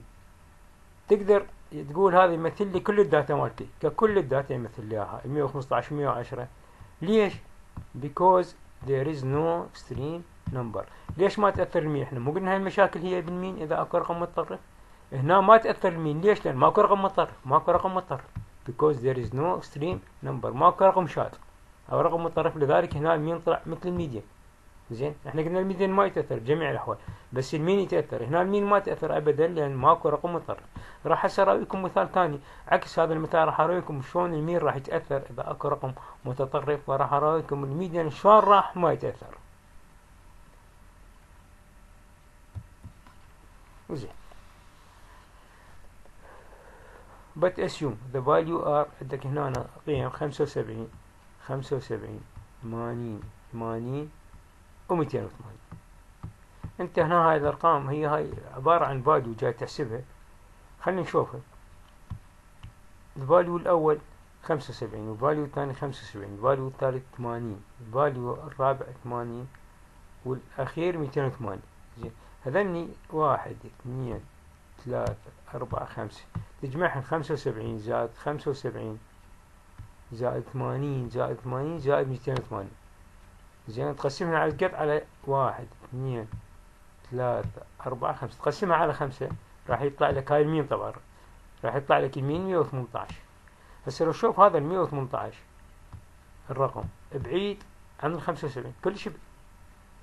تقدر تقول هذا يمثل لي كل ال data مالتي ككل ال data يمثل لي إياها 115 110 ليش؟ because there is no extreme number. ليش ما تأثر ال mean إحنا مو قلنا هاي المشاكل هي بال mean إذا أكو رقم متطرف هنا ما تأثر ال mean ليش؟ لأن ماكو رقم متطرف ماكو رقم متطرف because there is no extreme number ماكو رقم شاذ أو رقم متطرف لذلك هنا ال mean طلع مثل ال median زين؟ إحنا قلنا ال median ما يتأثر بجميع الأحوال. بس ال mean يتأثر. هنا ال mean ما تأثر ابدا لأن ماكو رقم متطرف راح هسه اراويكم مثال ثاني. عكس هذا المثال راح اراويكم شلون ال mean راح يتأثر إذا أكو رقم متطرف وراح اراويكم ال median شلون راح ما يتأثر. زين. But assume the value are عندك هنا قيم خمسة وسبعين. خمسة وسبعين. ثمانين ثمانين ومئتين وثمانين أنت هنا هاي الأرقام هي هاي عبارة عن value جاي تحسبها. خلينا نشوفها. ال value خمسة وسبعين وال value الثاني خمسة وسبعين ال value الثالث ثمانين ال value الرابع ثمانين والأخير ميتين وثمانين. زين. هذني واحد اثنين ثلاثة أربعة خمسة. تجمعهم خمسة وسبعين زائد خمسة وسبعين زائد ثمانين زائد ثمانين زائد ميتين وثمانين. زين تقسمها على القط على واحد اثنين ثلاثة أربعة خمسة. تقسمها على خمسة راح يطلع لك هاي المين طبعا. راح يطلع لك المين 118 هسه لو شوف هذا ال 118 الرقم بعيد عن ال 75 كلش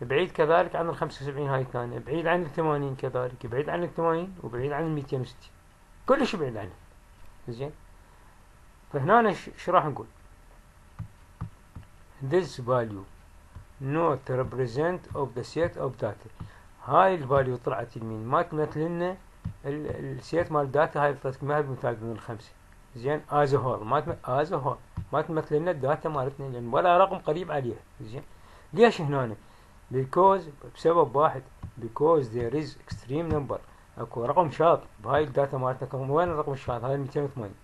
بعيد كذلك عن ال 75 هاي الثانية. بعيد عن ال 80 كذلك بعيد عن ال 80 وبعيد عن ال 260 كلش بعيد عنه. زين؟ فهنا إيش راح نقول؟ This value not represent of the set of data. هاي ال value طلعت mean. ما تمثل لنا ال set مال ال data هاي اعطيتكم اياها بمثال من الخمسة. زين as whole ما as whole ما تمثل لنا ال data مالتنا لأن ولا رقم قريب عليها. زين. ليش هنا because بسبب واحد. because there is extreme number. أكو رقم شاذ بهاي ال data مالتنا وين الرقم الشاذ هاي 280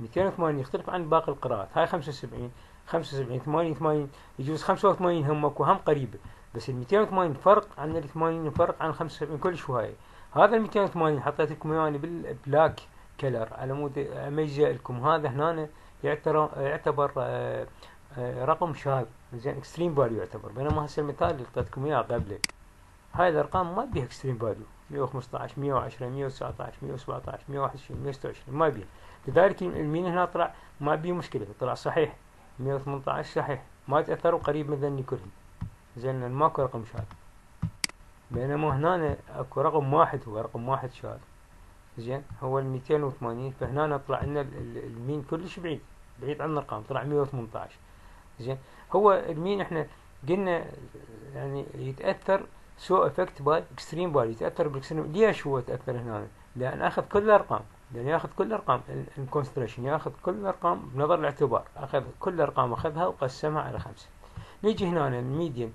280 يختلف عن باقي القراءات. هاي 75 75 80 80 يجوز 85 هم أكو هم قريبه بس ال 280 فرق عن ال 80 فرق عن 75 كلش هواي هذا ال 280 حطيت لكم اياه بال black color. على مود اميز لكم. هذا هنا يعتبر يعتبر آه، آه، رقم شاذ. زين extreme value يعتبر. بينما هسه المثال اللي اعطيتكم إياه قبله. هاي الأرقام ما بيها extreme value 115 110 119 117 121 126 ما بيه لذلك ال mean هنا طلع ما بيه مشكلة. طلع صحيح. 118 صحيح. ما تأثروا قريب من ذني كلهم. زين ماكو رقم شاذ. بينما هنا أكو رقم واحد هو رقم واحد شاذ. زين هو ال 280 فهنا طلع لنا ال mean كلش بعيد. بعيد عن الأرقام طلع 118 زين هو ال mean إحنا قلنا يعني يتأثر so affect by extreme by يتاثر بال extreme ليش هو يتاثر هنا؟ لأن أخذ كل الأرقام. لأن يأخذ كل الأرقام. ال consideration يأخذ كل الأرقام بنظر الاعتبار. أخذ كل الأرقام أخذها وقسمها على خمسة. نيجي هنا ال median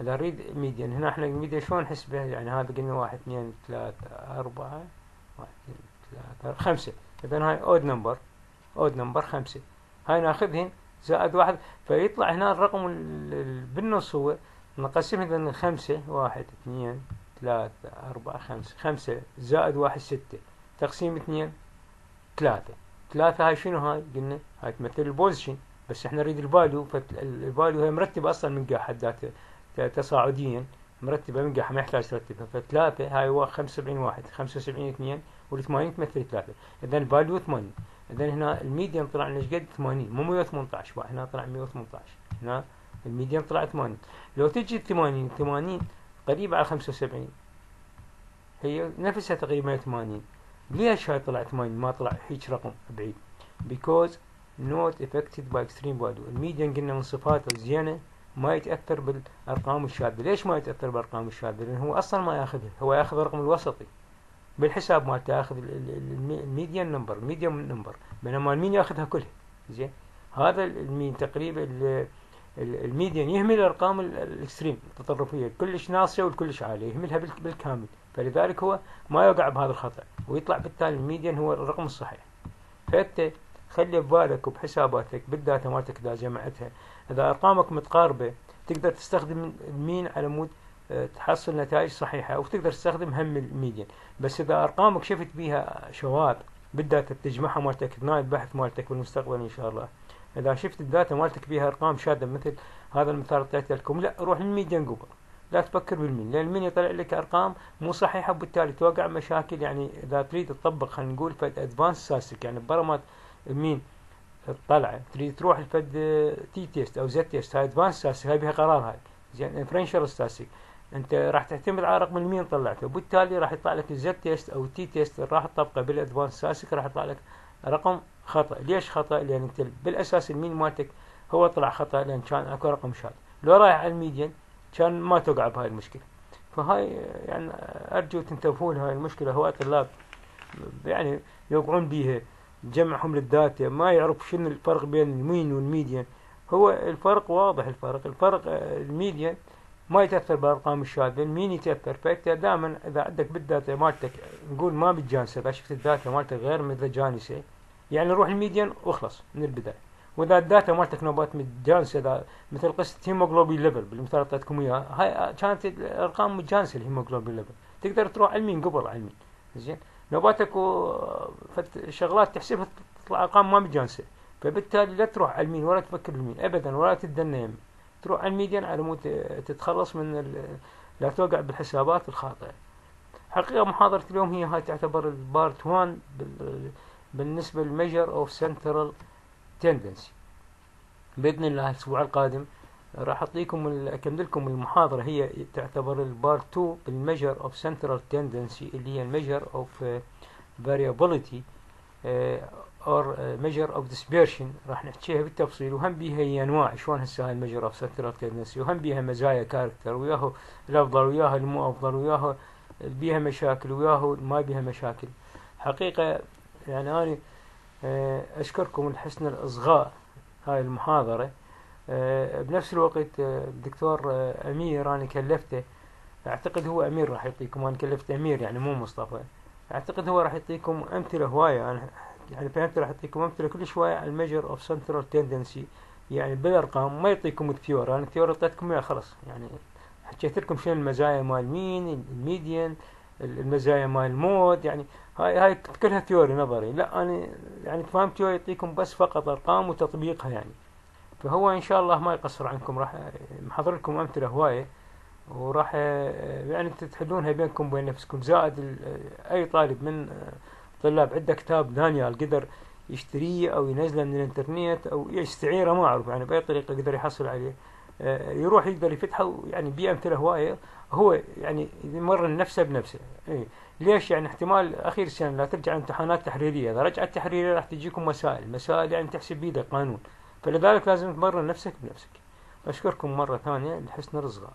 اذا اريد median هنا إحنا ال median شلون نحسبه يعني هذا قلنا واحد اثنين ثلاثة أربعة واحد اثنين ثلاثة خمسة. إذا هاي odd number odd number خمسة. هاي ناخذهن زائد واحد. فيطلع هنا الرقم بالنص هو نقسم إذا خمسة واحد اثنين ثلاثة أربعة خمسة. خمسة زائد واحد ستة. تقسيم اثنين ثلاثة. ثلاثة هاي شنو هاي؟ قلنا هاي تمثل ال position. بس إحنا نريد ال value فال value هي مرتبة أصلا من قاع حدات تصاعديا مرتبة من قاع ما يحتاج ترتبها. فثلاثة هاي هو 75 واحد. 75 اثنين وال 80 تمثل ثلاثة. إذا ال value 80 إذا هنا ال median طلع لنا قد؟ 80 مو 118 هنا طلع 118 هنا ال median طلع 80 لو تجي 80 80 قريبة على 75 هي نفسها تقريبا 80 ليش هاي طلع 80 ما طلع هيك رقم بعيد. Because not affected by extreme value. ال median قلنا من صفاته زينة ما يتأثر بالأرقام الشاذة. ليش ما يتأثر بالأرقام الشاذة؟ لأنه هو أصلا ما يأخذها. هو يأخذ الرقم الوسطي. بالحساب مالته يأخذ ال median number ال median number بينما ال mean يأخذها كلها. زين؟ هذا ال mean تقريبا ال median يهمل الأرقام ال extreme التطرفية كلش ناصية وكلش عالية يهملها بالكامل. فلذلك هو ما يقع بهذا الخطأ ويطلع بالتالي ال median هو الرقم الصحيح. فأنت خلي ببالك وبحساباتك بال data مالتك إذا جمعتها. إذا أرقامك متقاربة تقدر تستخدم ال mean على مود آه، تحصل نتائج صحيحة أو تقدر تستخدم هم ال median بس إذا أرقامك شفت بيها شواذ بال data تجمعها مالتك أثناء البحث مالتك بالمستقبل إن شاء الله. إذا شفت ال data مالتك بيها أرقام شاذة مثل هذا المثال اللي لكم لا روح لل median قبل؟ لا تفكر بال mean لأن ال mean يطلع لك أرقام مو صحيحة وبالتالي توقع مشاكل. يعني إذا تريد تطبق خلينا نقول فد advance statistic يعني برمات ال mean الطلعة تريد تروح لفد t test أو z test هاي advance statistic هاي بها قرار هاي. زين inferential statistic أنت راح تعتمد على رقم ال mean طلعته؟ وبالتالي راح يطلع لك ال z test أو ال t test راح تطبقه بال advance statistic راح يطلع لك رقم خطأ. ليش خطأ؟ لأن أنت بالأساس ال mean مالتك هو طلع خطأ لأن كان أكو رقم شاذ لو رايح على ال median كان ما توقع بهاي المشكلة. فهاي يعني أرجو تنتبهون هاي المشكلة هو طلاب يعني يوقعون بيها جمعهم لل data ما يعرف شنو الفرق بين ال mean وال median. هو الفرق واضح الفرق الفرق ال median ما يتأثر بالأرقام الشاذة mean يتأثر؟ فأنت دائما إذا عندك بال data مالتك نقول ما بتجانسه إذا شفت ال data مالتك غير متجانسة يعني روح ال median واخلص من البداية. وإذا ال data مالتك نوبات متجانسة إذا مثل قصة hemoglobin level بالمثال أعطيتكم إياه هاي كانت الأرقام متجانسة ال hemoglobin level. تقدر تروح على ال mean قبل على ال mean زين نوباتك شغلات تحسبها تطلع أرقام ما متجانسة فبالتالي لا تروح على ال mean ولا تفكر بال mean أبدا ولا تدنى يم ال mean. تروح على ال median على مود تتخلص من لا توقع بالحسابات الخاطئة. حقيقة محاضرة اليوم هي هاي تعتبر ال part 1 بالنسبة لل measure of central tendency بإذن الله الأسبوع القادم راح أعطيكم أكمل لكم المحاضرة. هي تعتبر ال part 2 بال measure of central tendency اللي هي ال measure of variability or measure of dispersion. راح نحكيها بالتفصيل. وهم بيها هي انواع شلون هسه هاي ال measure of central tendency وهم بيها مزايا character وياهو الأفضل وياها المو أفضل وياها بيها مشاكل وياهو ما بيها مشاكل. حقيقة يعني أنا آه، أشكركم لحسن الإصغاء هاي المحاضرة. آه، بنفس الوقت آه، الدكتور أمير أنا كلفته. أعتقد هو أمير راح يعطيكم. أنا كلفت أمير يعني مو مصطفى. أعتقد هو راح يعطيكم أمثلة هواية. أنا يعني فهمت راح يعطيكم أمثلة كل شوية على ال measure of central tendency يعني بالأرقام ما يعطيكم ال theory أنا ال theory أعطيتكم إياه خلاص. يعني حكيت لكم شنو المزايا مال mean ال median المزايا مال ال mode يعني هاي هاي كلها theory نظري. لا أنا يعني فهمت يعطيكم بس فقط أرقام وتطبيقها يعني. فهو إن شاء الله ما يقصر عنكم راح محضر لكم أمثلة هواية وراح يعني تحلونها بينكم وبين نفسكم. زائد أي طالب من طلاب عنده كتاب دانيال قدر يشتريه أو ينزله من الإنترنت أو يستعيره ما أعرف يعني بأي طريقة قدر يحصل عليه. يروح يقدر يفتحه يعني بأمثلة هواية هو يعني يمرن نفسه بنفسه. إيه. ليش؟ يعني احتمال أخير السنة لا ترجع امتحانات تحريرية. إذا رجعت تحريرية راح تجيكم مسائل مسائل يعني تحسب بيدك قانون فلذلك لازم تمرن نفسك بنفسك. أشكركم مرة ثانية لحسن الرزق.